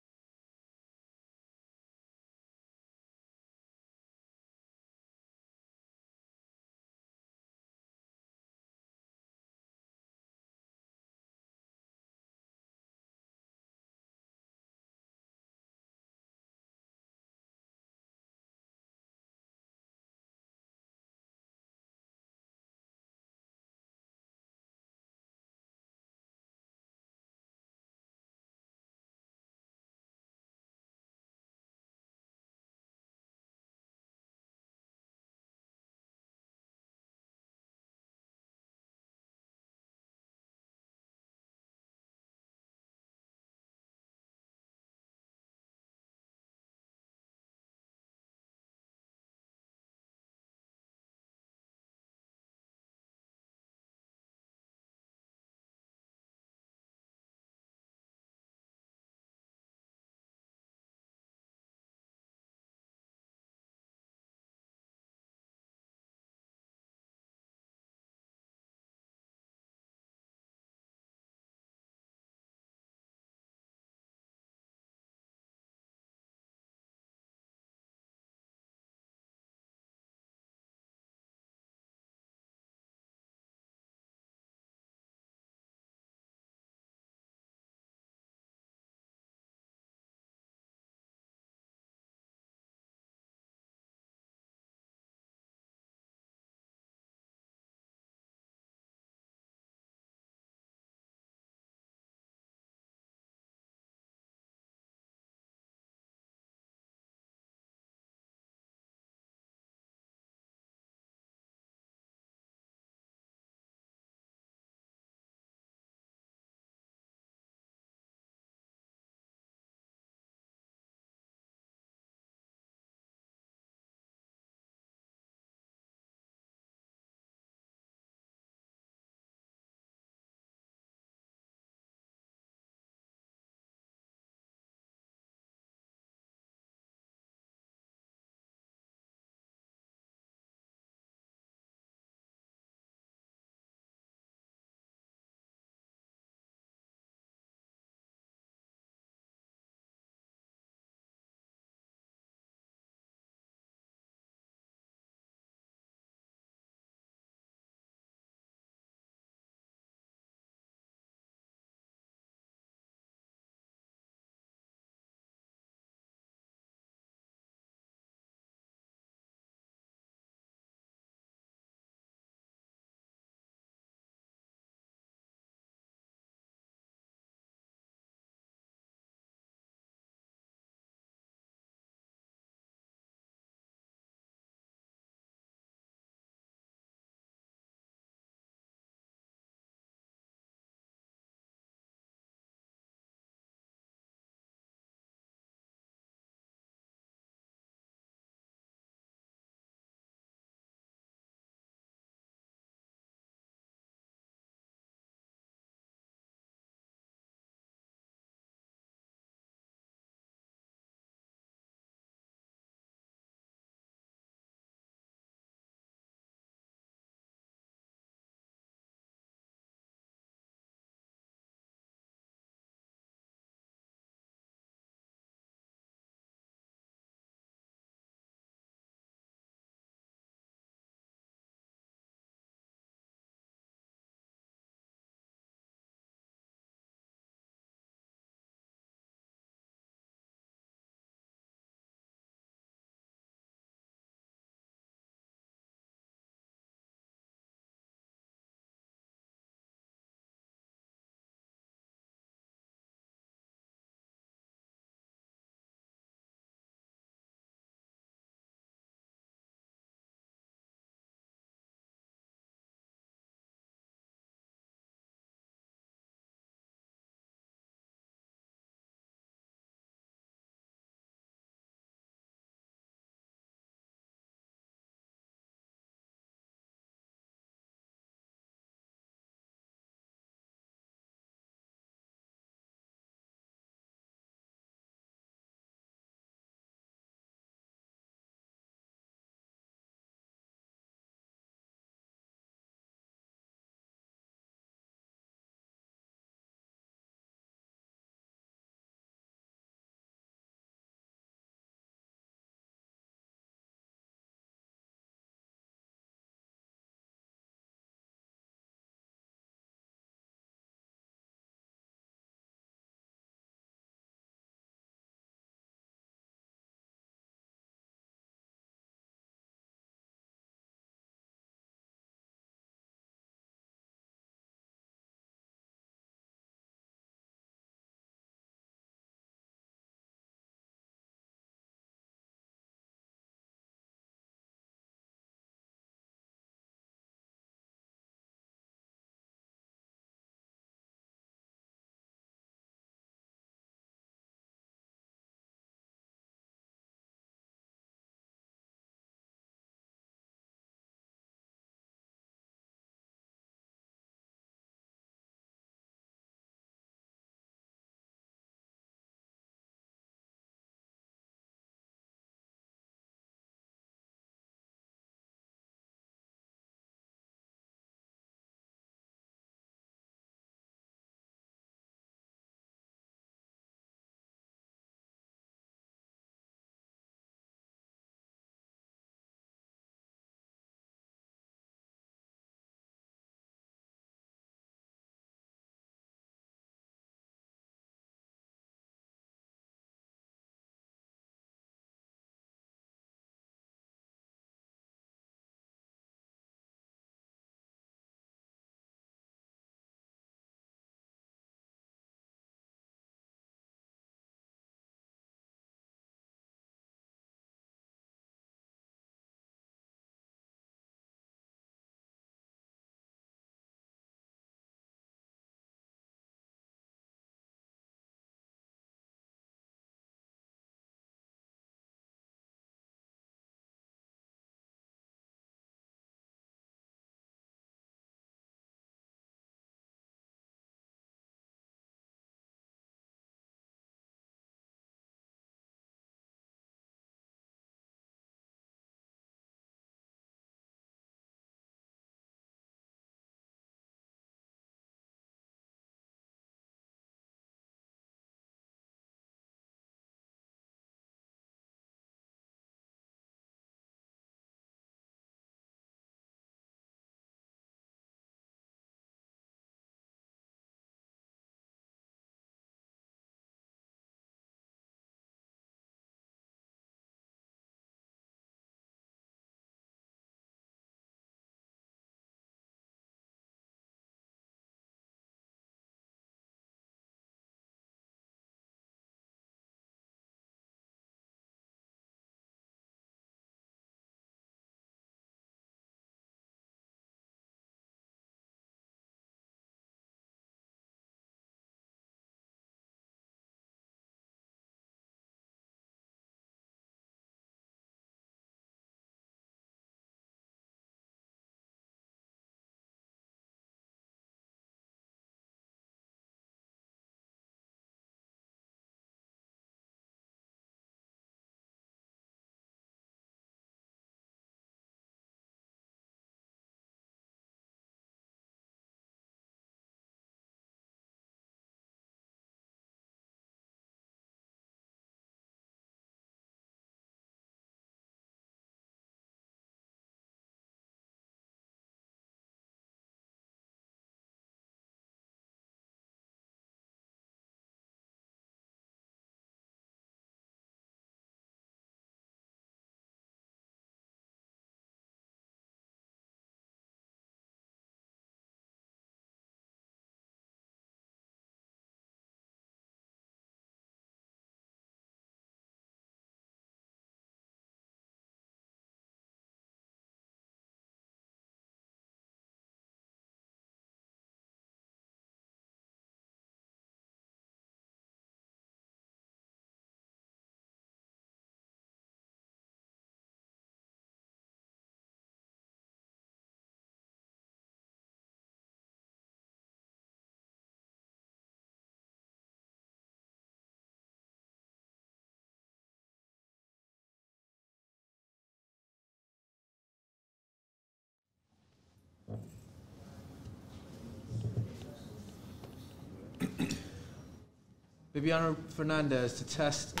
Bibiano Fernandes to test.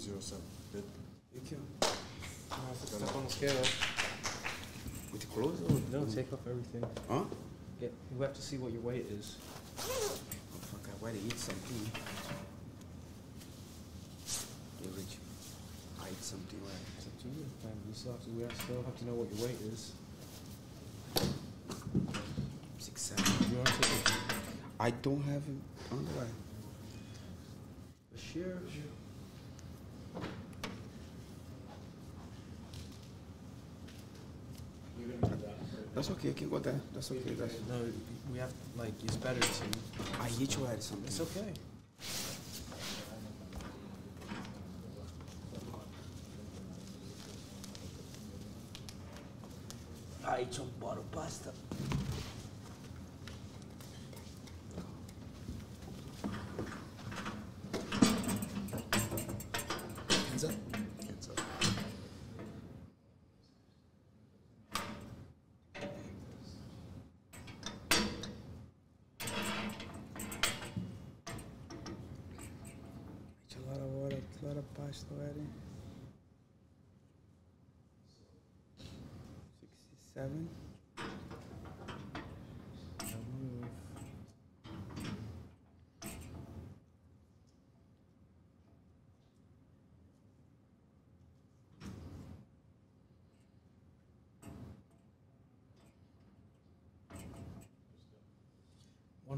Two zero seven. Bid. Thank you. Step on the scale. With the clothes or? No, take off everything. Huh? Yeah, we have to see what your weight is. Oh, fuck, I want to eat something. Yeah, Rich. I eat something, right? It's up to you. Man, we still have to, we still have to know what your weight is. Six, seven. You want to take it? I don't have it on the right. Bashir. That's okay, I can go there. That's okay. That's, No, we have, like, it's better to. I eat you something. It's okay.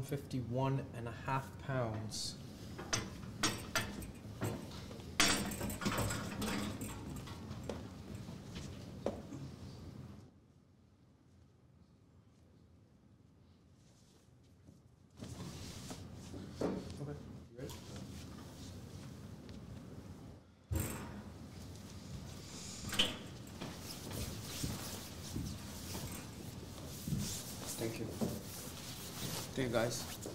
151 and a half pounds. Thank you. Thank you, guys.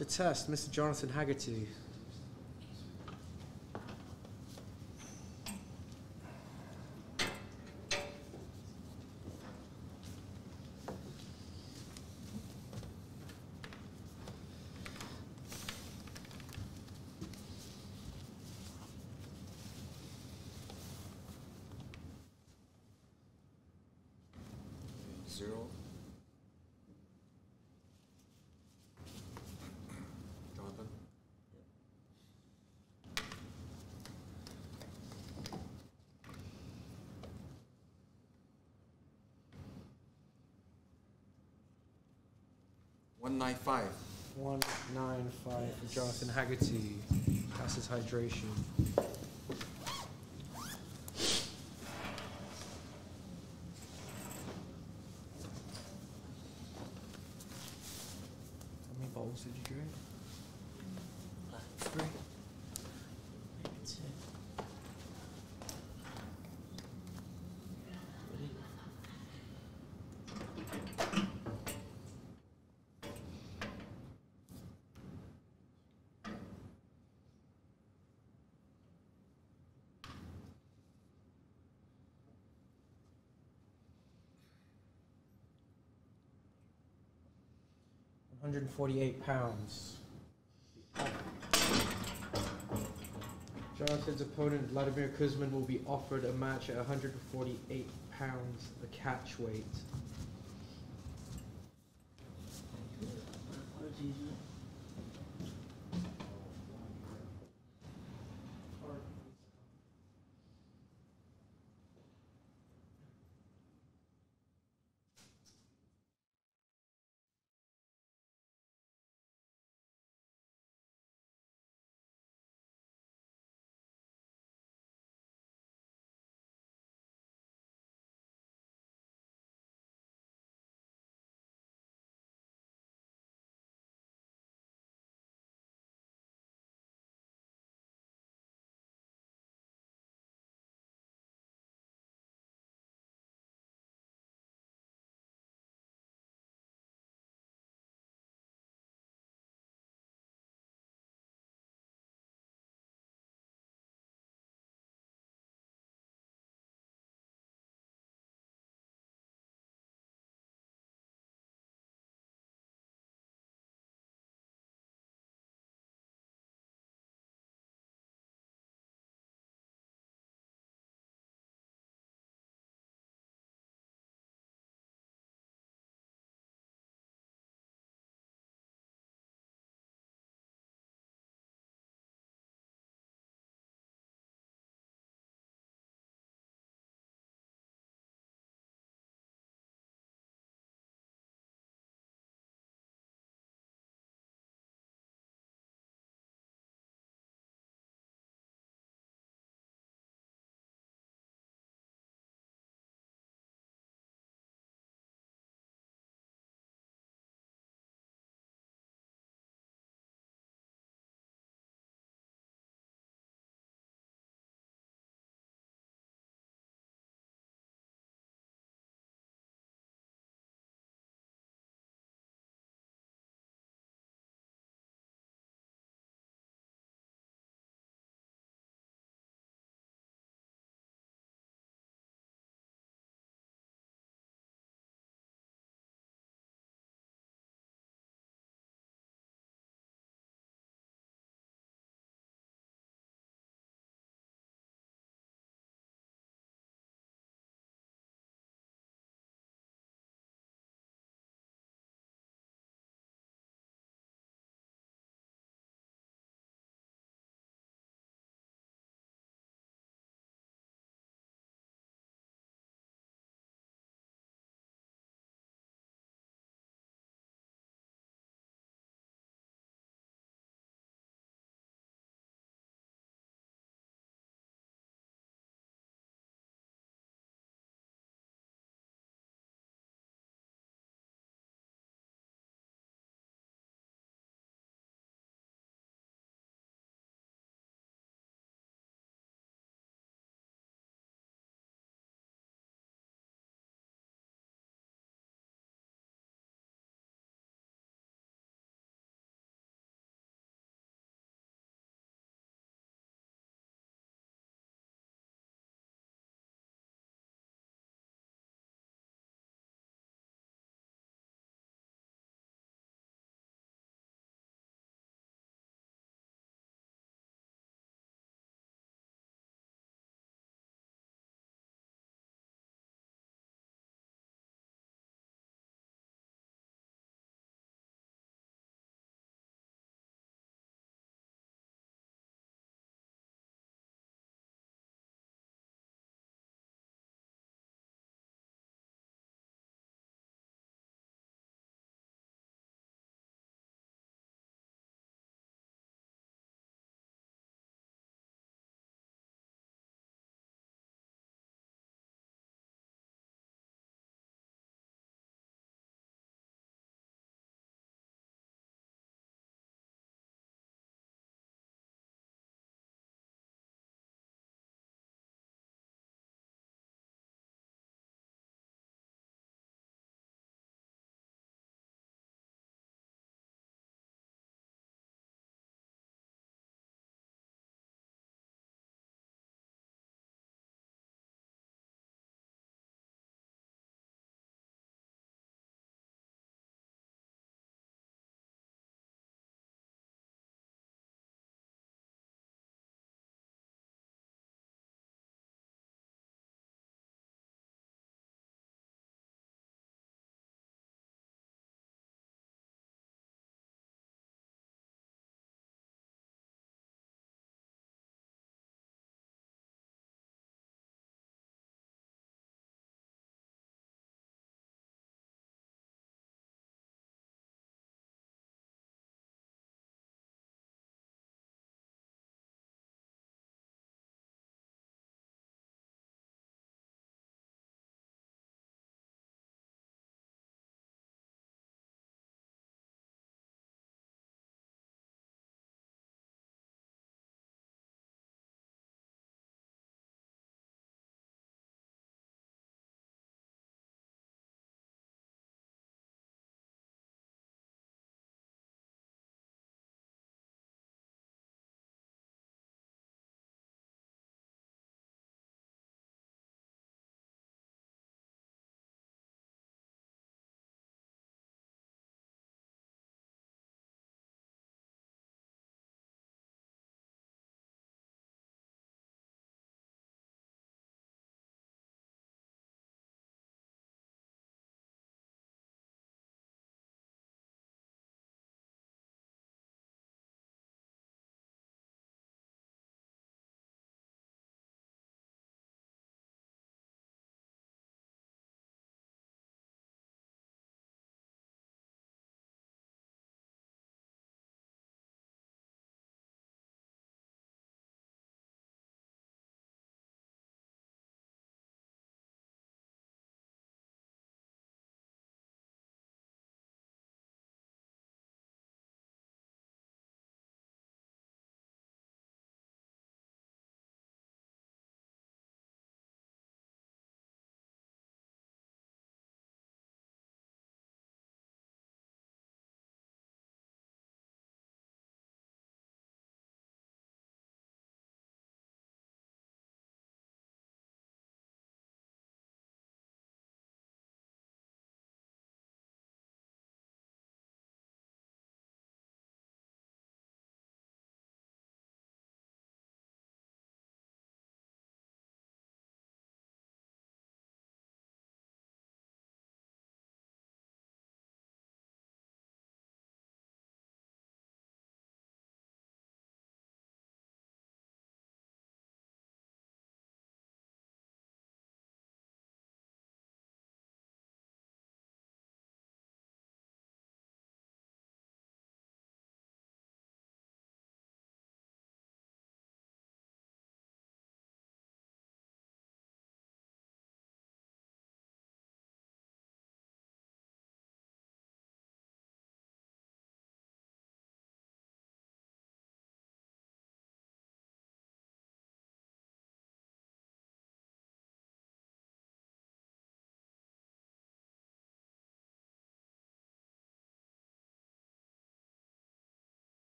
To test, Mr. Jonathan Haggerty. Zero. Jonathan? One nine five. One nine five for Jonathan Haggerty. Passes hydration. 48 pounds. Jonathan's opponent, Vladimir Kuzmin, will be offered a match at 148 pounds, the catch weight.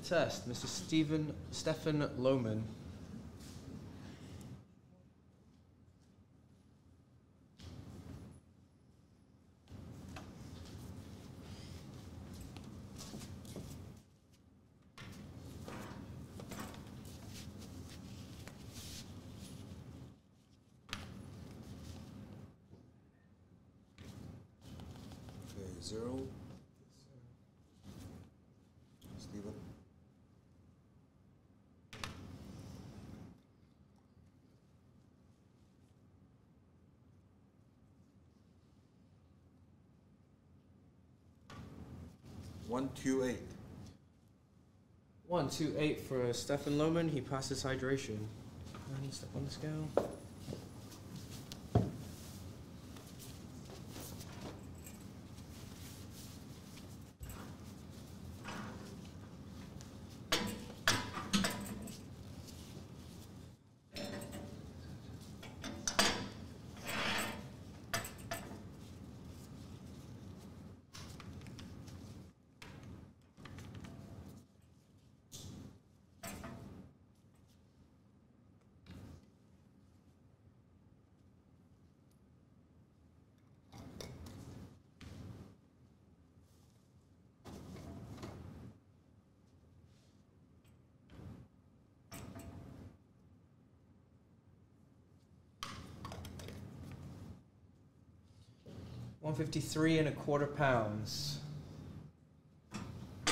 Test, Mr. Stephen Stefan Loman. Okay, zero. Steven? One, two, eight. One, two, eight for Stefan Loman. He passes hydration. Step on the scale. One fifty-three and a quarter pounds. The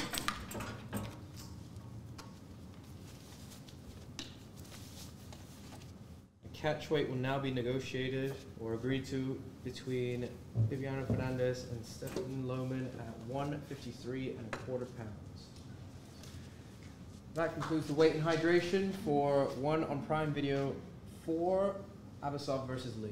catch weight will now be negotiated or agreed to between Bibiano Fernandes and Stefan Loman at one fifty-three and a quarter pounds. That concludes the weight and hydration for one on Prime Video four, Abbasov versus Lee.